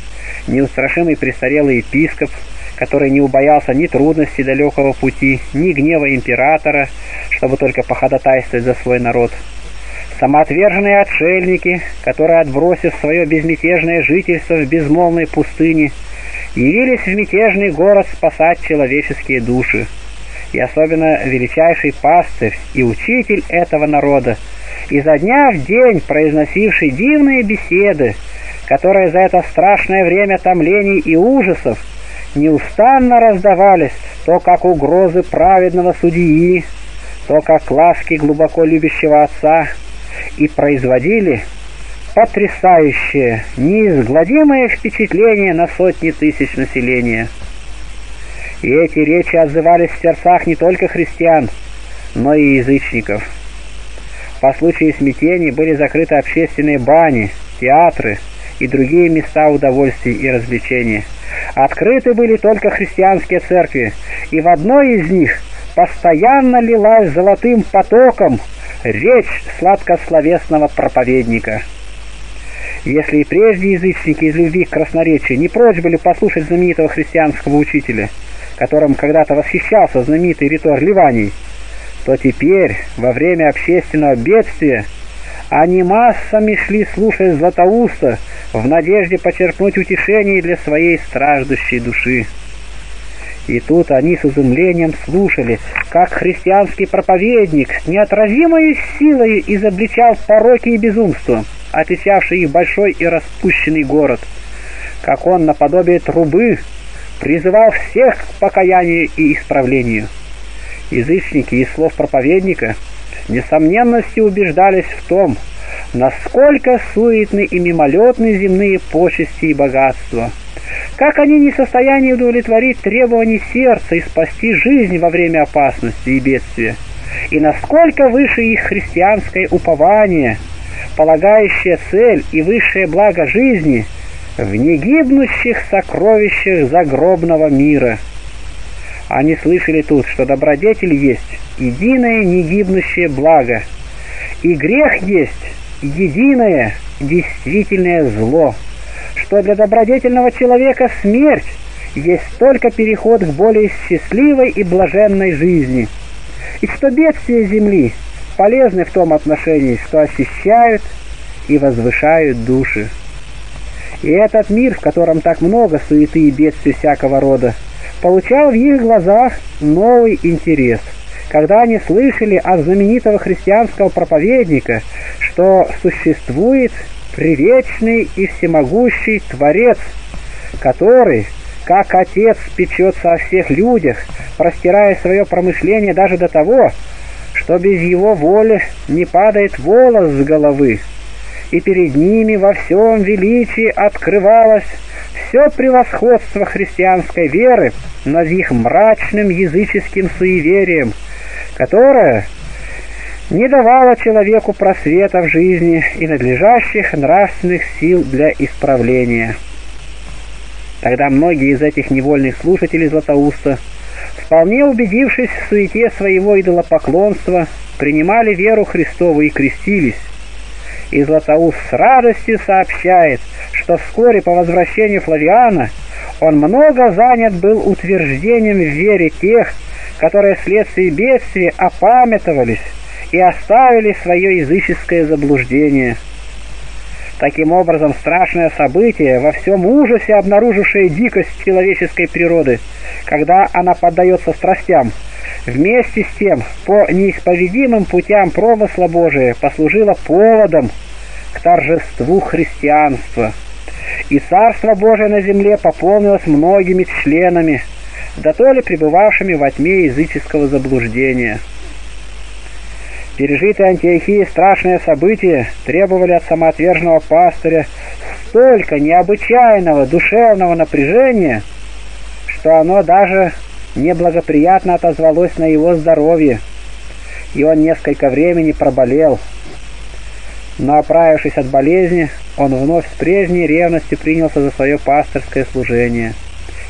Неустрашимый престарелый епископ, который не убоялся ни трудностей далекого пути, ни гнева императора, чтобы только походатайствовать за свой народ. Самоотверженные отшельники, которые, отбросив свое безмятежное жительство в безмолвной пустыне, явились в мятежный город спасать человеческие души и особенно величайший пастырь и учитель этого народа, изо дня в день произносивший дивные беседы, которые за это страшное время томлений и ужасов неустанно раздавались то как угрозы праведного судьи, то как ласки глубоко любящего отца, и производили потрясающее, неизгладимое впечатление на сотни тысяч населения. И эти речи отзывались в сердцах не только христиан, но и язычников. По случаю смятений были закрыты общественные бани, театры и другие места удовольствий и развлечений. Открыты были только христианские церкви, и в одной из них постоянно лилась золотым потоком речь сладкословесного проповедника. Если и прежде язычники из любви к красноречию не прочь были послушать знаменитого христианского учителя – которым когда-то восхищался знаменитый ритор Ливаний, то теперь, во время общественного бедствия, они массами шли слушать Златоуста в надежде почерпнуть утешение для своей страждущей души. И тут они с изумлением слушали, как христианский проповедник с неотразимой силой изобличал пороки и безумства, отличавшие их большой и распущенный город, как он наподобие трубы призывал всех к покаянию и исправлению. Язычники из слов проповедника с несомненностью убеждались в том, насколько суетны и мимолетны земные почести и богатства, как они не в состоянии удовлетворить требований сердца и спасти жизнь во время опасности и бедствия, и насколько выше их христианское упование, полагающее цель и высшее благо жизни – в негибнущих сокровищах загробного мира. Они слышали тут, что добродетель есть единое негибнущее благо, и грех есть единое действительное зло, что для добродетельного человека смерть есть только переход к более счастливой и блаженной жизни, и что бедствия земли полезны в том отношении, что очищают и возвышают души. И этот мир, в котором так много суеты и бедствий всякого рода, получал в их глазах новый интерес, когда они слышали от знаменитого христианского проповедника, что существует привечный и всемогущий Творец, который, как Отец, печется о всех людях, простирая свое промышление даже до того, что без его воли не падает волос с головы, и перед ними во всем величии открывалось все превосходство христианской веры над их мрачным языческим суеверием, которое не давало человеку просвета в жизни и надлежащих нравственных сил для исправления. Тогда многие из этих невольных слушателей Златоуста, вполне убедившись в суете своего идолопоклонства, принимали веру Христову и крестились, и Златоуст с радостью сообщает, что вскоре по возвращению Флавиана он много занят был утверждением в вере тех, которые вследствие бедствия опамятовались и оставили свое языческое заблуждение. Таким образом, страшное событие, во всем ужасе обнаружившее дикость человеческой природы, когда она поддается страстям, вместе с тем по неисповедимым путям промысла Божия послужило поводом к торжеству христианства. И Царство Божие на земле пополнилось многими членами, да то ли пребывавшими во тьме языческого заблуждения. Пережитые Антиохии страшные события требовали от самоотверженного пастыря столько необычайного душевного напряжения, что оно даже неблагоприятно отозвалось на его здоровье, и он несколько времени проболел. Но оправившись от болезни, он вновь с прежней ревностью принялся за свое пасторское служение.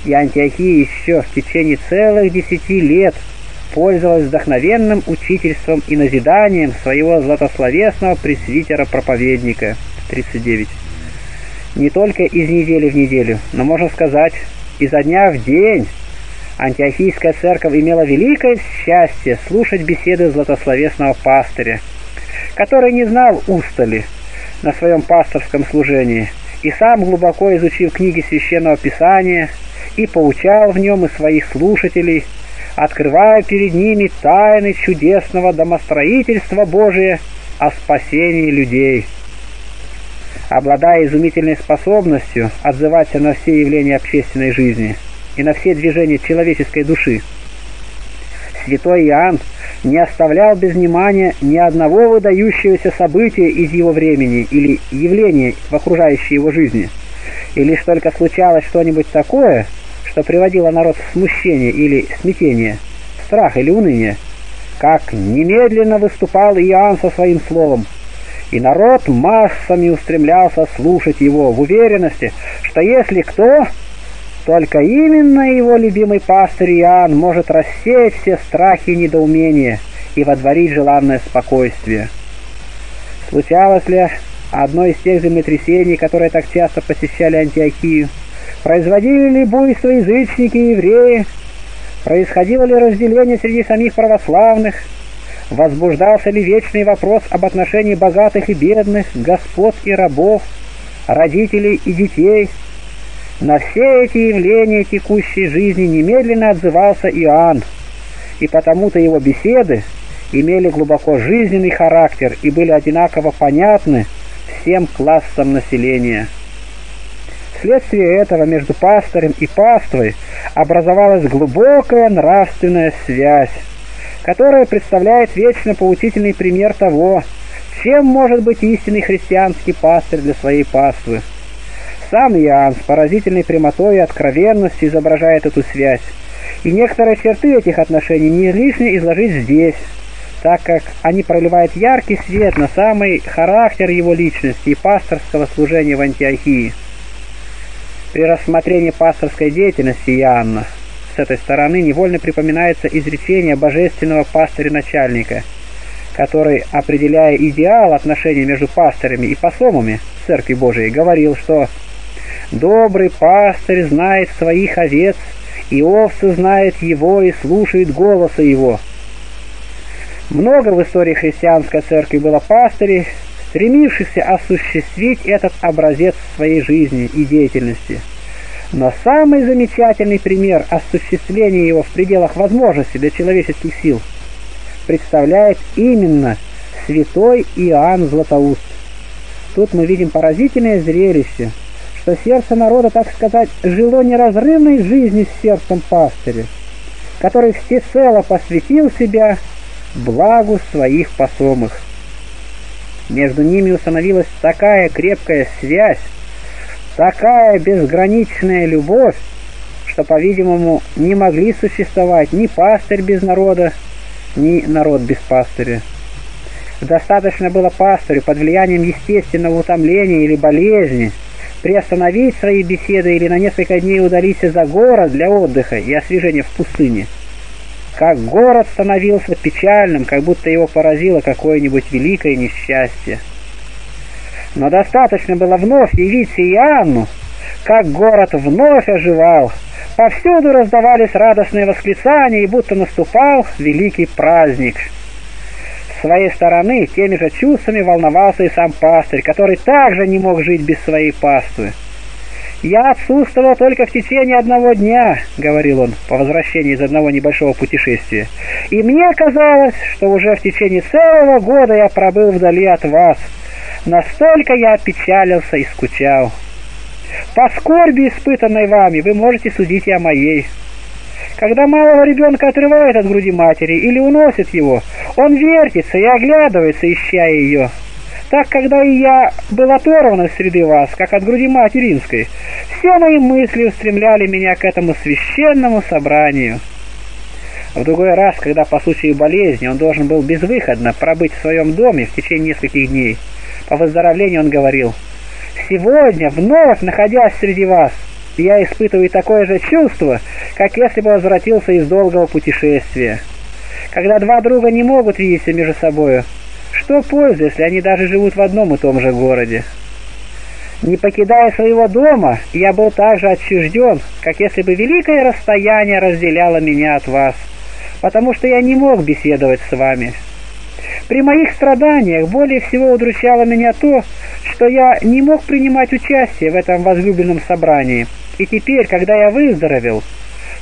И Антиохия еще в течение целых десяти лет пользовалась вдохновенным учительством и назиданием своего златословесного пресвитера-проповедника. 39. Не только из недели в неделю, но, можно сказать, изо дня в день Антиохийская церковь имела великое счастье слушать беседы златословесного пастыря, который не знал устали на своем пасторском служении и сам глубоко изучил книги Священного Писания и поучал в нем и своих слушателей, открывая перед ними тайны чудесного домостроительства Божия о спасении людей. Обладая изумительной способностью отзываться на все явления общественной жизни и на все движения человеческой души, святой Иоанн не оставлял без внимания ни одного выдающегося события из его времени или явления в окружающей его жизни. И лишь только случалось что-нибудь такое, что приводило народ в смущение или смятение, страх или уныние, как немедленно выступал Иоанн со своим словом, и народ массами устремлялся слушать его в уверенности, что если кто, только именно его любимый пастырь Иоанн может рассеять все страхи и недоумения и водворить желанное спокойствие. Случалось ли одно из тех землетрясений, которые так часто посещали Антиохию, Производили ли буйство язычники и евреи? Происходило ли разделение среди самих православных? Возбуждался ли вечный вопрос об отношении богатых и бедных, господ и рабов, родителей и детей? На все эти явления текущей жизни немедленно отзывался Иоанн, и потому-то его беседы имели глубоко жизненный характер и были одинаково понятны всем классам населения. Вследствие этого между пастырем и паствой образовалась глубокая нравственная связь, которая представляет вечно поучительный пример того, чем может быть истинный христианский пастырь для своей паствы. Сам Иоанн с поразительной прямотой и откровенностью изображает эту связь, и некоторые черты этих отношений не излишне изложить здесь, так как они проливают яркий свет на самый характер его личности и пасторского служения в Антиохии. При рассмотрении пасторской деятельности Иоанна с этой стороны невольно припоминается изречение божественного пастыря-начальника, который, определяя идеал отношений между пастырями и посомами Церкви Божией, говорил, что «добрый пастырь знает своих овец, и овцы знают его и слушают голоса его». Много в истории христианской церкви было пастырей, стремившихся осуществить этот образец своей жизни и деятельности. Но самый замечательный пример осуществления его в пределах возможностей для человеческих сил представляет именно святой Иоанн Златоуст. Тут мы видим поразительное зрелище, что сердце народа, так сказать, жило неразрывной жизнью с сердцем пастыря, который всецело посвятил себя благу своих посомых. Между ними установилась такая крепкая связь, такая безграничная любовь, что, по-видимому, не могли существовать ни пастырь без народа, ни народ без пастыря. Достаточно было пастырю под влиянием естественного утомления или болезни приостановить свои беседы или на несколько дней удалиться за город для отдыха и освежения в пустыне – как город становился печальным, как будто его поразило какое-нибудь великое несчастье. Но достаточно было вновь явиться Иоанну, как город вновь оживал. Повсюду раздавались радостные восклицания, и будто наступал великий праздник. Своей стороны теми же чувствами волновался и сам пастырь, который также не мог жить без своей паствы. «Я отсутствовал только в течение одного дня», — говорил он по возвращении из одного небольшого путешествия. «И мне казалось, что уже в течение целого года я пробыл вдали от вас. Настолько я опечалился и скучал. По скорби, испытанной вами, вы можете судить и о моей». Когда малого ребенка отрывают от груди матери или уносят его, он вертится и оглядывается, ища ее. Так, когда и я был оторван из среды вас, как от груди материнской, все мои мысли устремляли меня к этому священному собранию. В другой раз, когда по случаю болезни он должен был безвыходно пробыть в своем доме в течение нескольких дней, по выздоровлению он говорил, «Сегодня, вновь находясь среди вас, я испытываю такое же чувство, как если бы возвратился из долгого путешествия. Когда два друга не могут видеться между собою, что пользы, если они даже живут в одном и том же городе? Не покидая своего дома, я был так же отчужден, как если бы великое расстояние разделяло меня от вас, потому что я не мог беседовать с вами. При моих страданиях более всего удручало меня то, что я не мог принимать участие в этом возлюбленном собрании, и теперь, когда я выздоровел,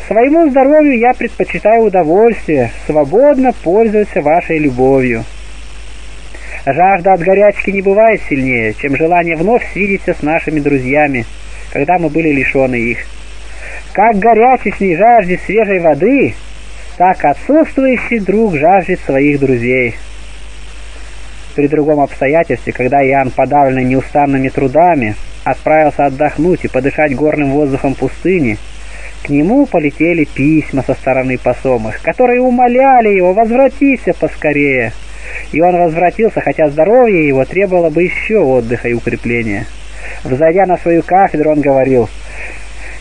своему здоровью я предпочитаю удовольствие, свободно пользоваться вашей любовью. Жажда от горячки не бывает сильнее, чем желание вновь свидеться с нашими друзьями, когда мы были лишены их. Как горячечный жаждет свежей воды, так отсутствующий друг жаждет своих друзей. При другом обстоятельстве, когда Иоанн, подавленный неустанными трудами, отправился отдохнуть и подышать горным воздухом пустыни, к нему полетели письма со стороны посомых, которые умоляли его возвратиться поскорее – и он возвратился, хотя здоровье его требовало бы еще отдыха и укрепления. Взойдя на свою кафедру, он говорил,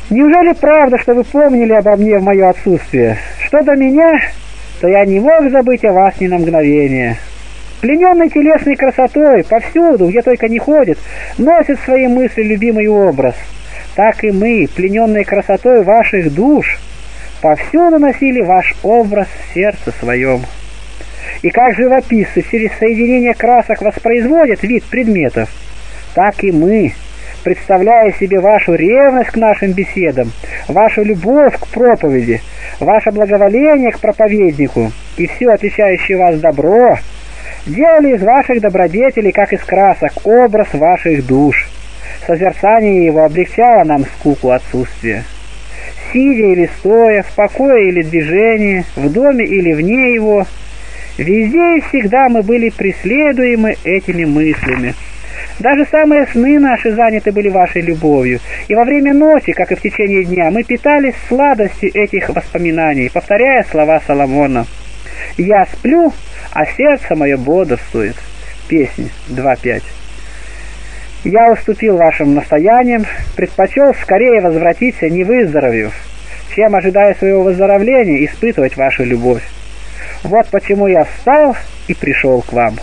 «Неужели правда, что вы помнили обо мне в мое отсутствие? Что до меня, то я не мог забыть о вас ни на мгновение». Плененный телесной красотой, повсюду, где только не ходит, носит свои мысли любимый образ. Так и мы, плененные красотой ваших душ, повсюду носили ваш образ в сердце своем. И как живописцы через соединение красок воспроизводят вид предметов, так и мы, представляя себе вашу ревность к нашим беседам, вашу любовь к проповеди, ваше благоволение к проповеднику и все отличающее вас добро, делали из ваших добродетелей, как из красок, образ ваших душ. Созерцание его облегчало нам скуку отсутствия. Сидя или стоя, в покое или движении, в доме или вне его – Везде и всегда мы были преследуемы этими мыслями. Даже самые сны наши заняты были вашей любовью, и во время ночи, как и в течение дня, мы питались сладостью этих воспоминаний, повторяя слова Соломона. «Я сплю, а сердце мое бодрствует». Песни 2.5. Я уступил вашим настояниям, предпочел скорее возвратиться, не выздоровев, чем, ожидая своего выздоровления, испытывать вашу любовь. Вот почему я встал и пришел к вам.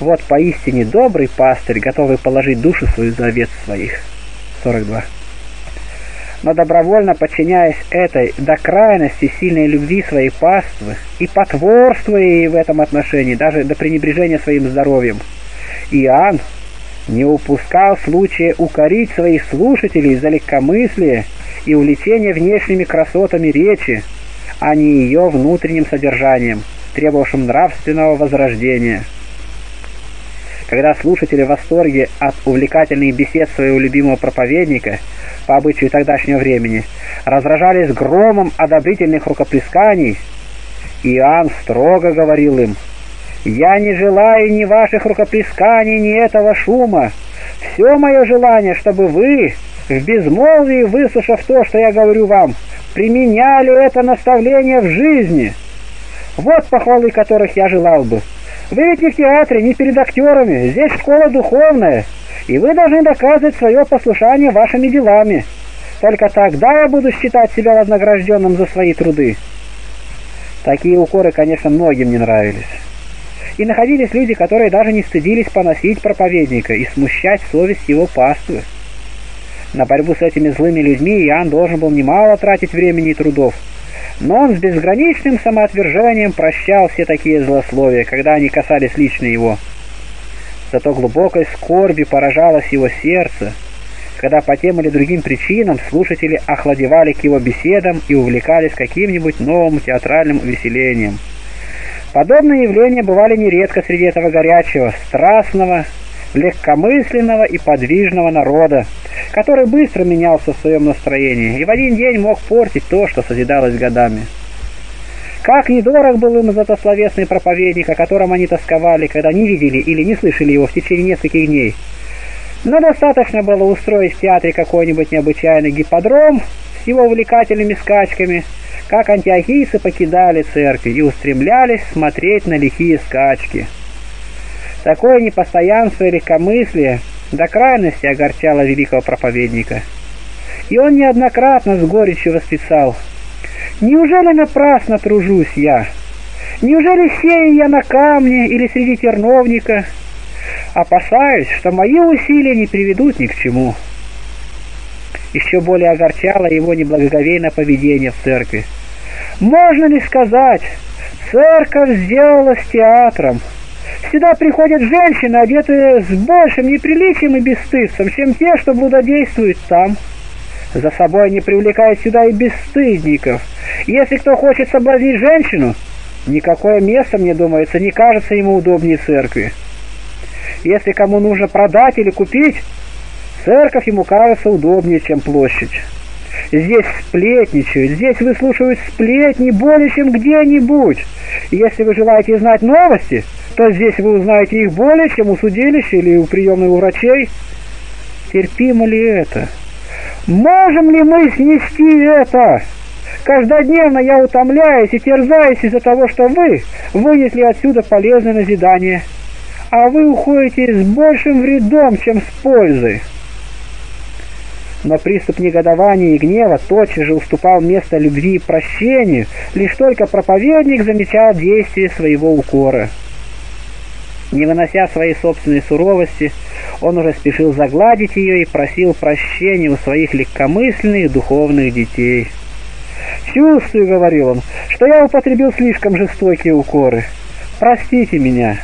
Вот поистине добрый пастырь, готовый положить душу свою за овец своих. 42. Но добровольно подчиняясь этой до крайности сильной любви своей паствы и потворствуя ей в этом отношении, даже до пренебрежения своим здоровьем, Иоанн не упускал случая укорить своих слушателей за легкомыслие и увлечение внешними красотами речи, а не ее внутренним содержанием, требовавшим нравственного возрождения. Когда слушатели в восторге от увлекательных бесед своего любимого проповедника, по обычаю тогдашнего времени, разражались громом одобрительных рукоплесканий, Иоанн строго говорил им, «Я не желаю ни ваших рукоплесканий, ни этого шума. Все мое желание, чтобы вы, в безмолвии выслушав то, что я говорю вам, применяли это наставление в жизни. Вот похвалы которых я желал бы. Вы ведь не в театре, не перед актерами, здесь школа духовная, и вы должны доказывать свое послушание вашими делами. Только тогда я буду считать себя вознагражденным за свои труды. Такие укоры, конечно, многим не нравились. И находились люди, которые даже не стыдились поносить проповедника и смущать совесть его паствы. На борьбу с этими злыми людьми Иоанн должен был немало тратить времени и трудов. Но он с безграничным самоотвержением прощал все такие злословия, когда они касались лично его. Зато глубокой скорби поражалось его сердце, когда по тем или другим причинам слушатели охладевали к его беседам и увлекались каким-нибудь новым театральным увеселением. Подобные явления бывали нередко среди этого горячего, страстного, легкомысленного и подвижного народа, который быстро менялся в своем настроении и в один день мог портить то, что созидалось годами. Как недорог был им зато словесный проповедник, о котором они тосковали, когда не видели или не слышали его в течение нескольких дней. Но достаточно было устроить в театре какой-нибудь необычайный гиподром с его увлекательными скачками, как антиохийцы покидали церкви и устремлялись смотреть на лихие скачки. Такое непостоянство и легкомыслие до крайности огорчало великого проповедника. И он неоднократно с горечью восклицал, Неужели напрасно тружусь я? Неужели сею я на камне или среди терновника? Опасаюсь, что мои усилия не приведут ни к чему. Еще более огорчало его неблагоговейное поведение в церкви. Можно ли сказать, церковь сделалась театром? Сюда приходят женщины, одетые с большим неприличием и бесстыдством, чем те, что блудодействуют там. За собой они привлекают сюда и бесстыдников. Если кто хочет соблазнить женщину, никакое место, мне думается, не кажется ему удобнее церкви. Если кому нужно продать или купить, церковь ему кажется удобнее, чем площадь. Здесь сплетничают, здесь выслушивают сплетни более, чем где-нибудь. Если вы желаете знать новости, то здесь вы узнаете их более, чем у судилища или у приемных врачей. Терпимо ли это? Можем ли мы снести это? Каждодневно я утомляюсь и терзаюсь из-за того, что вы вынесли отсюда полезное назидание а вы уходите с большим вредом, чем с пользой. Но приступ негодования и гнева тотчас же уступал место любви и прощению, лишь только проповедник замечал действие своего укора. Не вынося своей собственной суровости, он уже спешил загладить ее и просил прощения у своих легкомысленных духовных детей. «Чувствую, — говорил он, — что я употребил слишком жестокие укоры. Простите меня».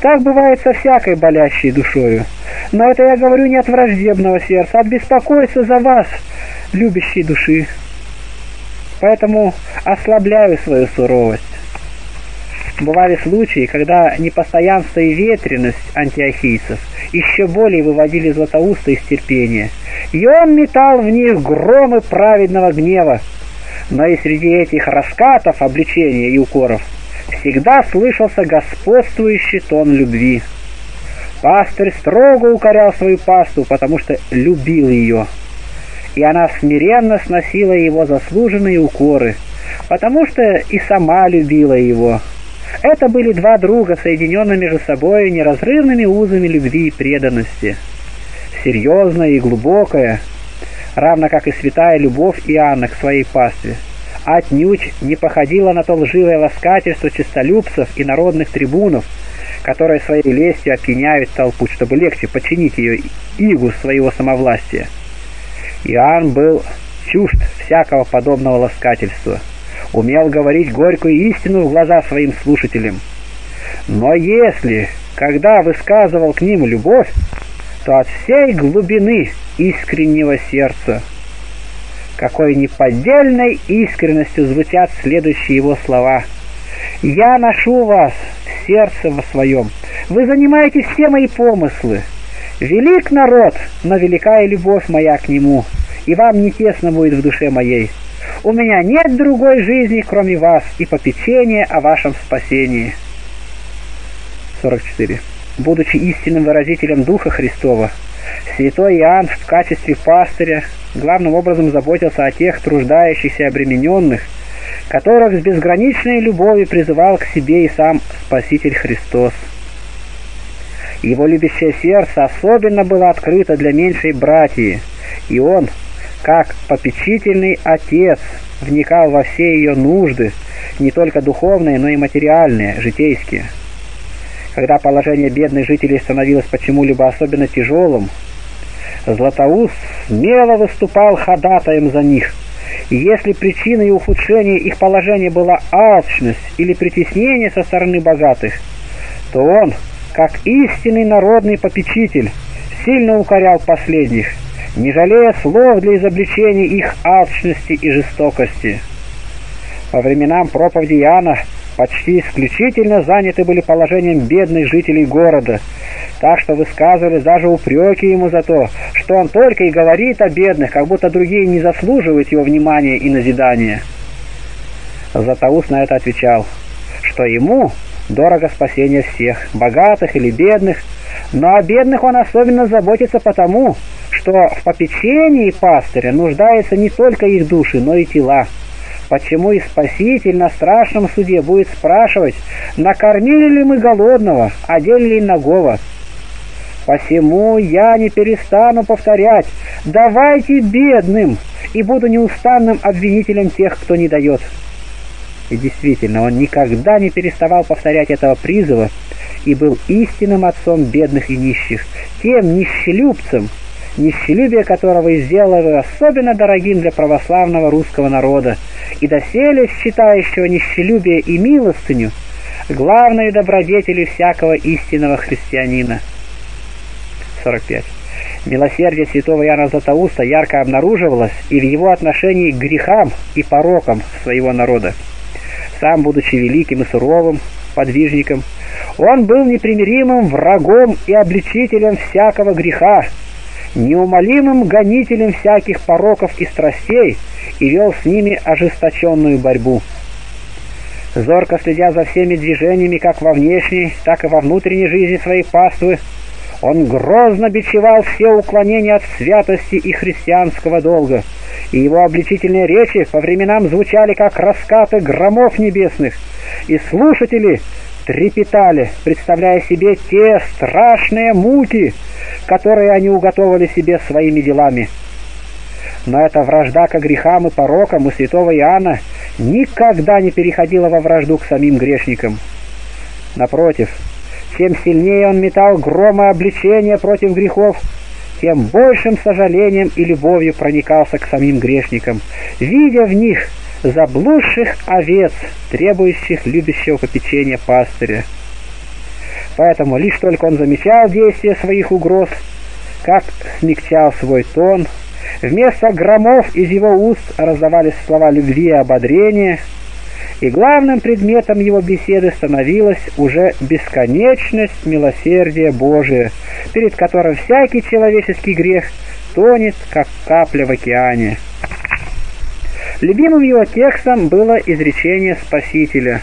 Так бывает со всякой болящей душою. Но это я говорю не от враждебного сердца, а от беспокойства за вас, любящей души. Поэтому ослабляю свою суровость. Бывали случаи, когда непостоянство и ветренность антиохийцев еще более выводили Златоуста из терпения, и он метал в них громы праведного гнева. Но и среди этих раскатов, обличения и укоров – всегда слышался господствующий тон любви. Пастырь строго укорял свою пасту, потому что любил ее. И она смиренно сносила его заслуженные укоры, потому что и сама любила его. Это были два друга, соединенные между собой неразрывными узами любви и преданности. Серьезная и глубокая, равно как и святая любовь Иоанна к своей пастве – отнюдь не походила на то лживое ласкательство честолюбцев и народных трибунов, которые своей лестью опьяняют толпу, чтобы легче подчинить ее игу своего самовластия. Иоанн был чужд всякого подобного ласкательства, умел говорить горькую истину в глаза своим слушателям. Но если, когда высказывал к ним любовь, то от всей глубины искреннего сердца – какой неподдельной искренностью звучат следующие его слова. «Я ношу вас в сердце во своем. Вы занимаете все мои помыслы. Велик народ, но велика любовь моя к нему, и вам не тесно будет в душе моей. У меня нет другой жизни, кроме вас, и попечения о вашем спасении». 44. Будучи истинным выразителем Духа Христова, святой Иоанн в качестве пастыря главным образом заботился о тех труждающихся обремененных, которых с безграничной любовью призывал к себе и сам Спаситель Христос. Его любящее сердце особенно было открыто для меньшей братьи, и он, как попечительный отец, вникал во все ее нужды, не только духовные, но и материальные, житейские. Когда положение бедных жителей становилось почему-либо особенно тяжелым, Златоуст смело выступал ходатаем за них. И если причиной ухудшения их положения была алчность или притеснение со стороны богатых, то он, как истинный народный попечитель, сильно укорял последних, не жалея слов для изобличения их алчности и жестокости. По временам проповеди Иоанна почти исключительно заняты были положением бедных жителей города, так что высказывали даже упреки ему за то, что он только и говорит о бедных, как будто другие не заслуживают его внимания и назидания. Златоуст на это отвечал, что ему дорого спасение всех, богатых или бедных, но о бедных он особенно заботится потому, что в попечении пастыря нуждается не только их души, но и тела. Почему и Спаситель на страшном суде будет спрашивать, накормили ли мы голодного, одели ли нагого? Посему я не перестану повторять, давайте бедным, и буду неустанным обвинителем тех, кто не дает». И действительно, он никогда не переставал повторять этого призыва и был истинным отцом бедных и нищих, тем нищелюбцем, нищелюбие которого и сделало его особенно дорогим для православного русского народа, и доселе считающего нищелюбие и милостыню главной добродетелью всякого истинного христианина. 45. Милосердие святого Яна Златоуста ярко обнаруживалось и в его отношении к грехам и порокам своего народа. Сам, будучи великим и суровым подвижником, он был непримиримым врагом и обличителем всякого греха, неумолимым гонителем всяких пороков и страстей и вел с ними ожесточенную борьбу. Зорко следя за всеми движениями как во внешней, так и во внутренней жизни своей паствы, он грозно бичевал все уклонения от святости и христианского долга, и его обличительные речи по временам звучали как раскаты громов небесных, и слушатели трепетали, представляя себе те страшные муки, которые они уготовили себе своими делами. Но эта вражда к грехам и порокам у святого Иоанна никогда не переходила во вражду к самим грешникам. Напротив, чем сильнее он метал грома обличения против грехов, тем большим сожалением и любовью проникался к самим грешникам, видя в них заблудших овец, требующих любящего попечения пастыря. Поэтому лишь только он замечал действие своих угроз, как смягчал свой тон, вместо громов из его уст раздавались слова любви и ободрения, и главным предметом его беседы становилась уже бесконечность милосердия Божия, перед которым всякий человеческий грех тонет, как капля в океане. Любимым его текстом было изречение Спасителя.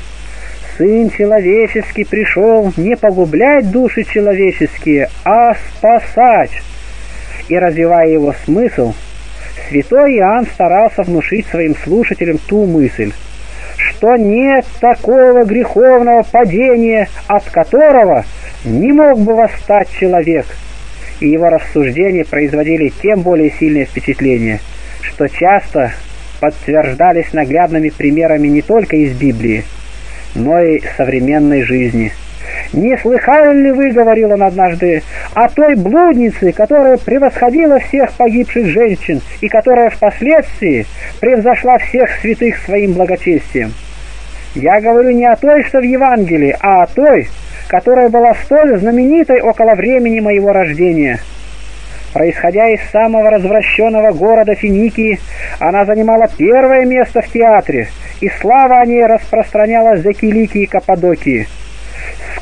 «Сын человеческий пришел не погублять души человеческие, а спасать». И развивая его смысл, святой Иоанн старался внушить своим слушателям ту мысль, что нет такого греховного падения, от которого не мог бы восстать человек. И его рассуждения производили тем более сильное впечатление, что часто подтверждались наглядными примерами не только из Библии, но и современной жизни. «Не слыхали ли вы, — говорил он однажды, — о той блуднице, которая превосходила всех погибших женщин и которая впоследствии превзошла всех святых своим благочестием? Я говорю не о той, что в Евангелии, а о той, которая была столь знаменитой около времени моего рождения». Происходя из самого развращенного города Финикии, она занимала первое место в театре, и слава о ней распространялась за Киликии и Каппадокии.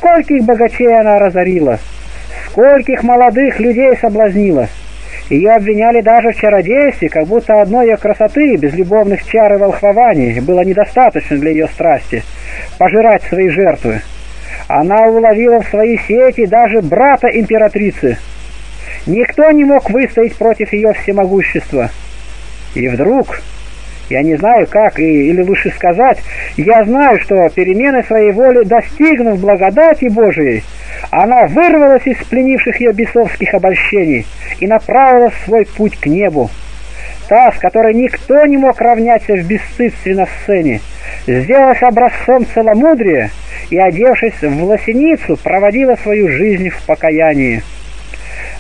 Скольких богачей она разорила, скольких молодых людей соблазнила. Ее обвиняли даже в чародействе, как будто одной ее красоты, без любовных чар и волхвований, было недостаточно для ее страсти – пожирать свои жертвы. Она уловила в свои сети даже брата императрицы – Никто не мог выстоять против ее всемогущества. И вдруг, я не знаю как, и, или лучше сказать, я знаю, что перемены своей воли, достигнув благодати Божией, она вырвалась из пленивших ее бесовских обольщений и направила свой путь к небу. Та, с которой никто не мог равняться в бесстыдстве на сцене, сделалась образцом целомудрия и, одевшись в лосиницу, проводила свою жизнь в покаянии.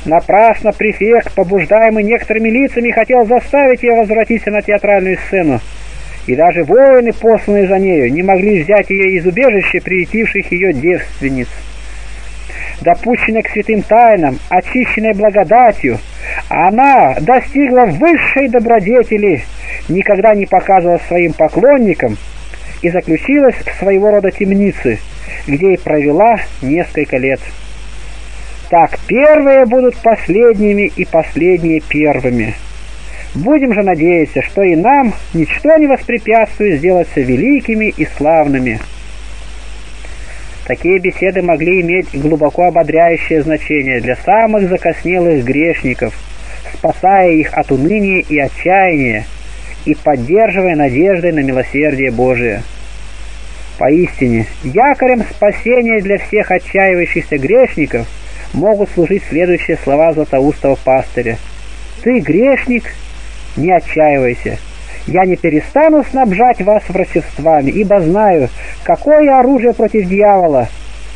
Напрасно префект, побуждаемый некоторыми лицами, хотел заставить ее возвратиться на театральную сцену. И даже воины, посланные за нею, не могли взять ее из убежища приютивших ее девственниц. Допущенная к святым тайнам, очищенная благодатью, она достигла высшей добродетели, никогда не показывала своим поклонникам и заключилась в своего рода темнице, где и провела несколько лет. Так первые будут последними и последние первыми. Будем же надеяться, что и нам ничто не воспрепятствует сделаться великими и славными. Такие беседы могли иметь глубоко ободряющее значение для самых закоснелых грешников, спасая их от уныния и отчаяния и поддерживая надеждой на милосердие Божие. Поистине, якорем спасения для всех отчаивающихся грешников – могут служить следующие слова златоустого пастыря. «Ты грешник, не отчаивайся. Я не перестану снабжать вас врачествами, ибо знаю, какое оружие против дьявола.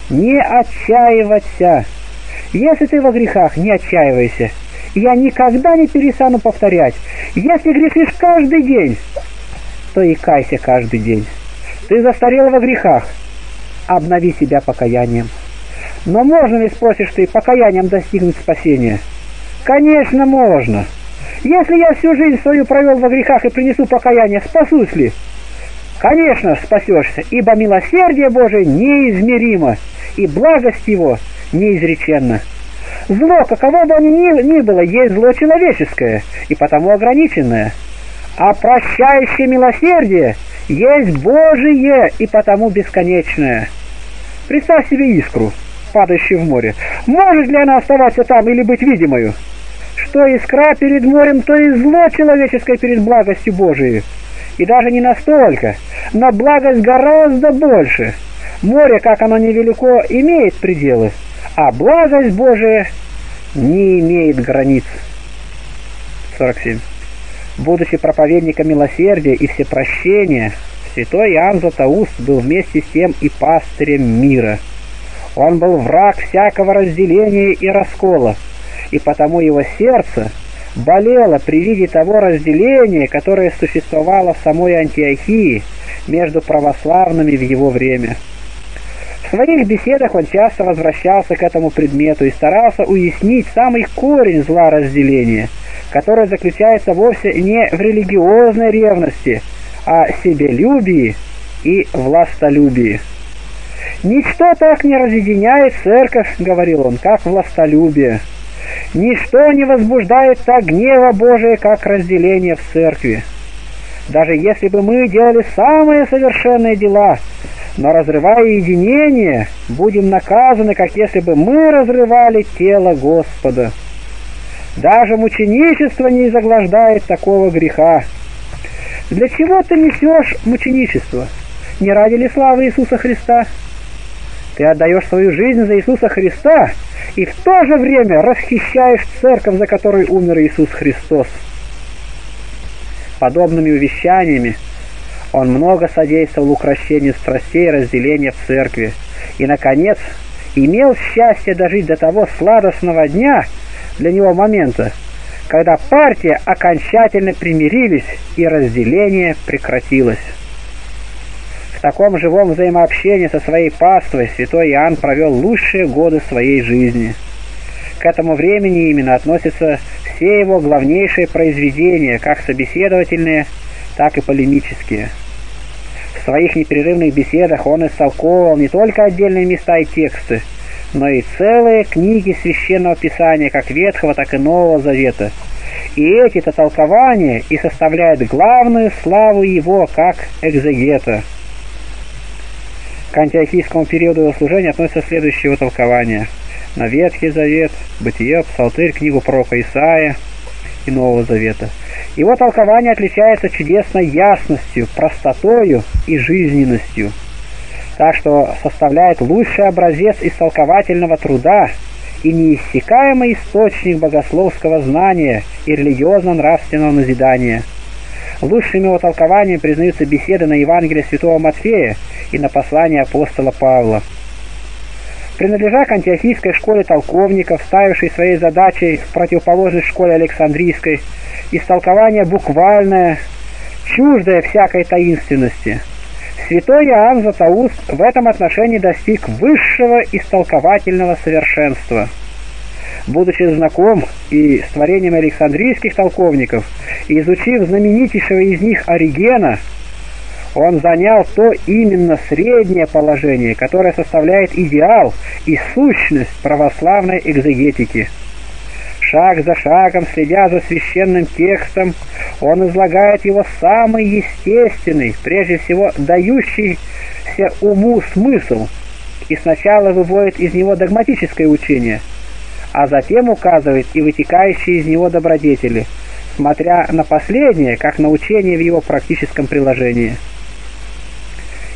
Не отчаиваться. Если ты во грехах, не отчаивайся. Я никогда не перестану повторять. Если грешишь каждый день, то и кайся каждый день. Ты застарел во грехах. Обнови себя покаянием. Но можно ли, спросишь ты, покаянием достигнуть спасения? Конечно, можно. Если я всю жизнь свою провел во грехах и принесу покаяние, спасусь ли? Конечно, спасешься, ибо милосердие Божие неизмеримо, и благость Его неизреченна. Зло, каково бы оно ни, ни было, есть зло человеческое, и потому ограниченное. А прощающее милосердие есть Божие, и потому бесконечное. Представь себе искру, падающую в море. Может ли она оставаться там или быть видимою? Что искра перед морем, то и зло человеческое перед благостью Божией. И даже не настолько, но благость гораздо больше. Море, как оно невелико, имеет пределы, а благость Божия не имеет границ. 47. Будучи проповедником милосердия и всепрощения, святой Иоанн Златоуст был вместе с тем и пастырем мира. Он был враг всякого разделения и раскола, и потому его сердце болело при виде того разделения, которое существовало в самой Антиохии между православными в его время. В своих беседах он часто возвращался к этому предмету и старался уяснить самый корень зла разделения, который заключается вовсе не в религиозной ревности, а себелюбии и властолюбии. «Ничто так не разъединяет церковь, — говорил он, — как властолюбие. Ничто не возбуждает так гнева Божия, как разделение в церкви. Даже если бы мы делали самые совершенные дела, но разрывая единение, будем наказаны, как если бы мы разрывали тело Господа. Даже мученичество не заглаждает такого греха. Для чего ты несешь мученичество? Не ради ли славы Иисуса Христа? Ты отдаешь свою жизнь за Иисуса Христа и в то же время расхищаешь церковь, за которой умер Иисус Христос. Подобными увещаниями он много содействовал укращению страстей и разделения в церкви. И, наконец, имел счастье дожить до того сладостного дня для него момента, когда партия окончательно примирились и разделение прекратилось. В таком живом взаимообщении со своей паствой святой Иоанн провел лучшие годы своей жизни. К этому времени именно относятся все его главнейшие произведения, как собеседовательные, так и полемические. В своих непрерывных беседах он истолковывал не только отдельные места и тексты, но и целые книги Священного Писания, как Ветхого, так и Нового Завета. И эти-то толкования и составляют главную славу его как экзегета. К антиохийскому периоду его служения относятся следующие толкования. На Ветхий Завет, Бытие, Псалтырь, книгу пророка Исаия и Нового Завета – его толкование отличается чудесной ясностью, простотою и жизненностью, так что составляет лучший образец истолковательного труда и неиссякаемый источник богословского знания и религиозно-нравственного назидания. Лучшими его толкованием признаются беседы на Евангелие святого Матфея и на послание апостола Павла. Принадлежа к антиохийской школе толковников, ставившей своей задачей в противоположность школе Александрийской – истолкование буквальное, чуждое всякой таинственности. Святой Иоанн Златоуст в этом отношении достиг высшего истолковательного совершенства. Будучи знаком и с творением Александрийских толковников, изучив знаменитейшего из них Оригена, он занял то именно среднее положение, которое составляет идеал и сущность православной экзегетики – Шаг за шагом, следя за священным текстом, он излагает его самый естественный, прежде всего дающийся уму смысл, и сначала выводит из него догматическое учение, а затем указывает и вытекающие из него добродетели, смотря на последнее, как на учение в его практическом приложении.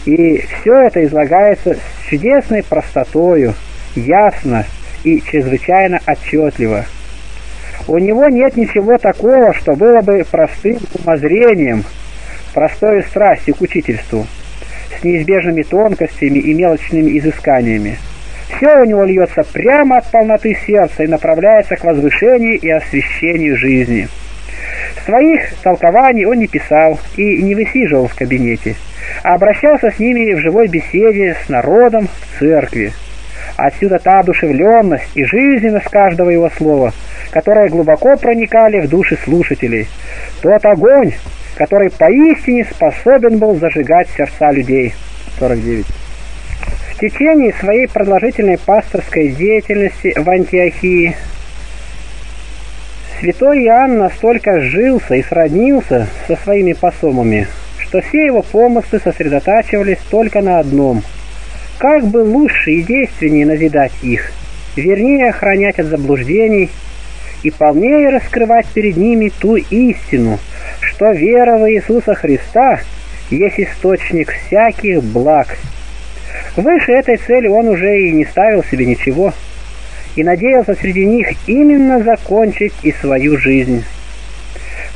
И все это излагается с чудесной простотою, ясно и чрезвычайно отчетливо – У него нет ничего такого, что было бы простым умозрением, простой страстью к учительству, с неизбежными тонкостями и мелочными изысканиями. Все у него льется прямо от полноты сердца и направляется к возвышению и освящению жизни. Своих толкований он не писал и не высиживал в кабинете, а обращался с ними в живой беседе с народом в церкви. Отсюда та одушевленность и жизненность каждого его слова, которые глубоко проникали в души слушателей. Тот огонь, который поистине способен был зажигать сердца людей. 49. В течение своей продолжительной пасторской деятельности в Антиохии святой Иоанн настолько сжился и сроднился со своими посомами, что все его помыслы сосредотачивались только на одном – как бы лучше и действеннее назидать их, вернее охранять от заблуждений и полнее раскрывать перед ними ту истину, что вера в Иисуса Христа есть источник всяких благ. Выше этой цели он уже и не ставил себе ничего, и надеялся среди них именно закончить и свою жизнь.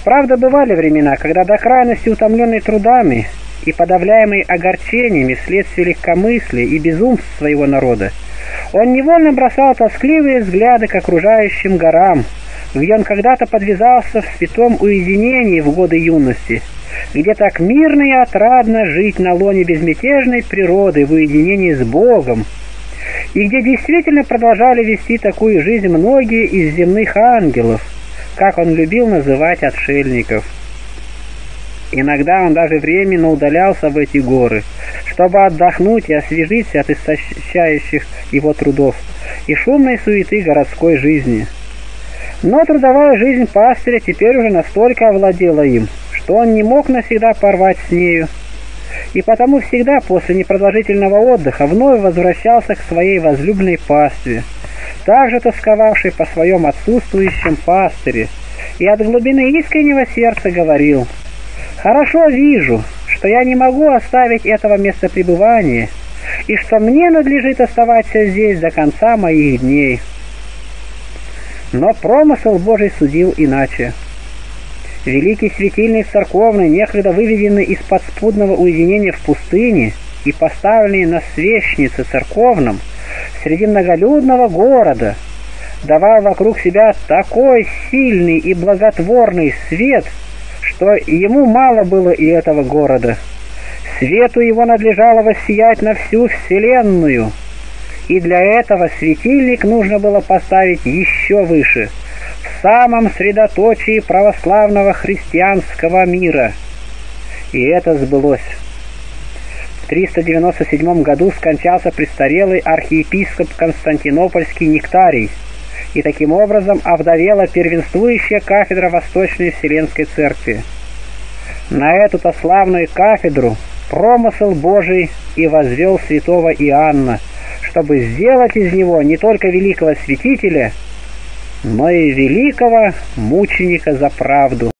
Правда, бывали времена, когда до крайности утомленный трудами и подавляемый огорчениями вследствие легкомыслия и безумств своего народа, он невольно бросал тоскливые взгляды к окружающим горам, где он когда-то подвязался в святом уединении в годы юности, где так мирно и отрадно жить на лоне безмятежной природы в уединении с Богом, и где действительно продолжали вести такую жизнь многие из земных ангелов, как он любил называть отшельников. Иногда он даже временно удалялся в эти горы, чтобы отдохнуть и освежиться от истощающих его трудов и шумной суеты городской жизни. Но трудовая жизнь пастыря теперь уже настолько овладела им, что он не мог навсегда порвать с нею, и потому всегда после непродолжительного отдыха вновь возвращался к своей возлюбленной пастве, также тосковавшей по своем отсутствующем пастыре, и от глубины искреннего сердца говорил – Хорошо вижу, что я не могу оставить этого места пребывания, и что мне надлежит оставаться здесь до конца моих дней. Но промысел Божий судил иначе. Великий светильник церковный, некогда выведенный из подспудного уединения в пустыне и поставленный на свечнице церковном среди многолюдного города, давал вокруг себя такой сильный и благотворный свет – что ему мало было и этого города. Свету его надлежало воссиять на всю вселенную, и для этого светильник нужно было поставить еще выше, в самом средоточии православного христианского мира. И это сбылось. В 397 году скончался престарелый архиепископ Константинопольский Нектарий, и таким образом овдовела первенствующая кафедра Восточной Вселенской Церкви. На эту-то славную кафедру промысел Божий и возвел святого Иоанна, чтобы сделать из него не только великого святителя, но и великого мученика за правду.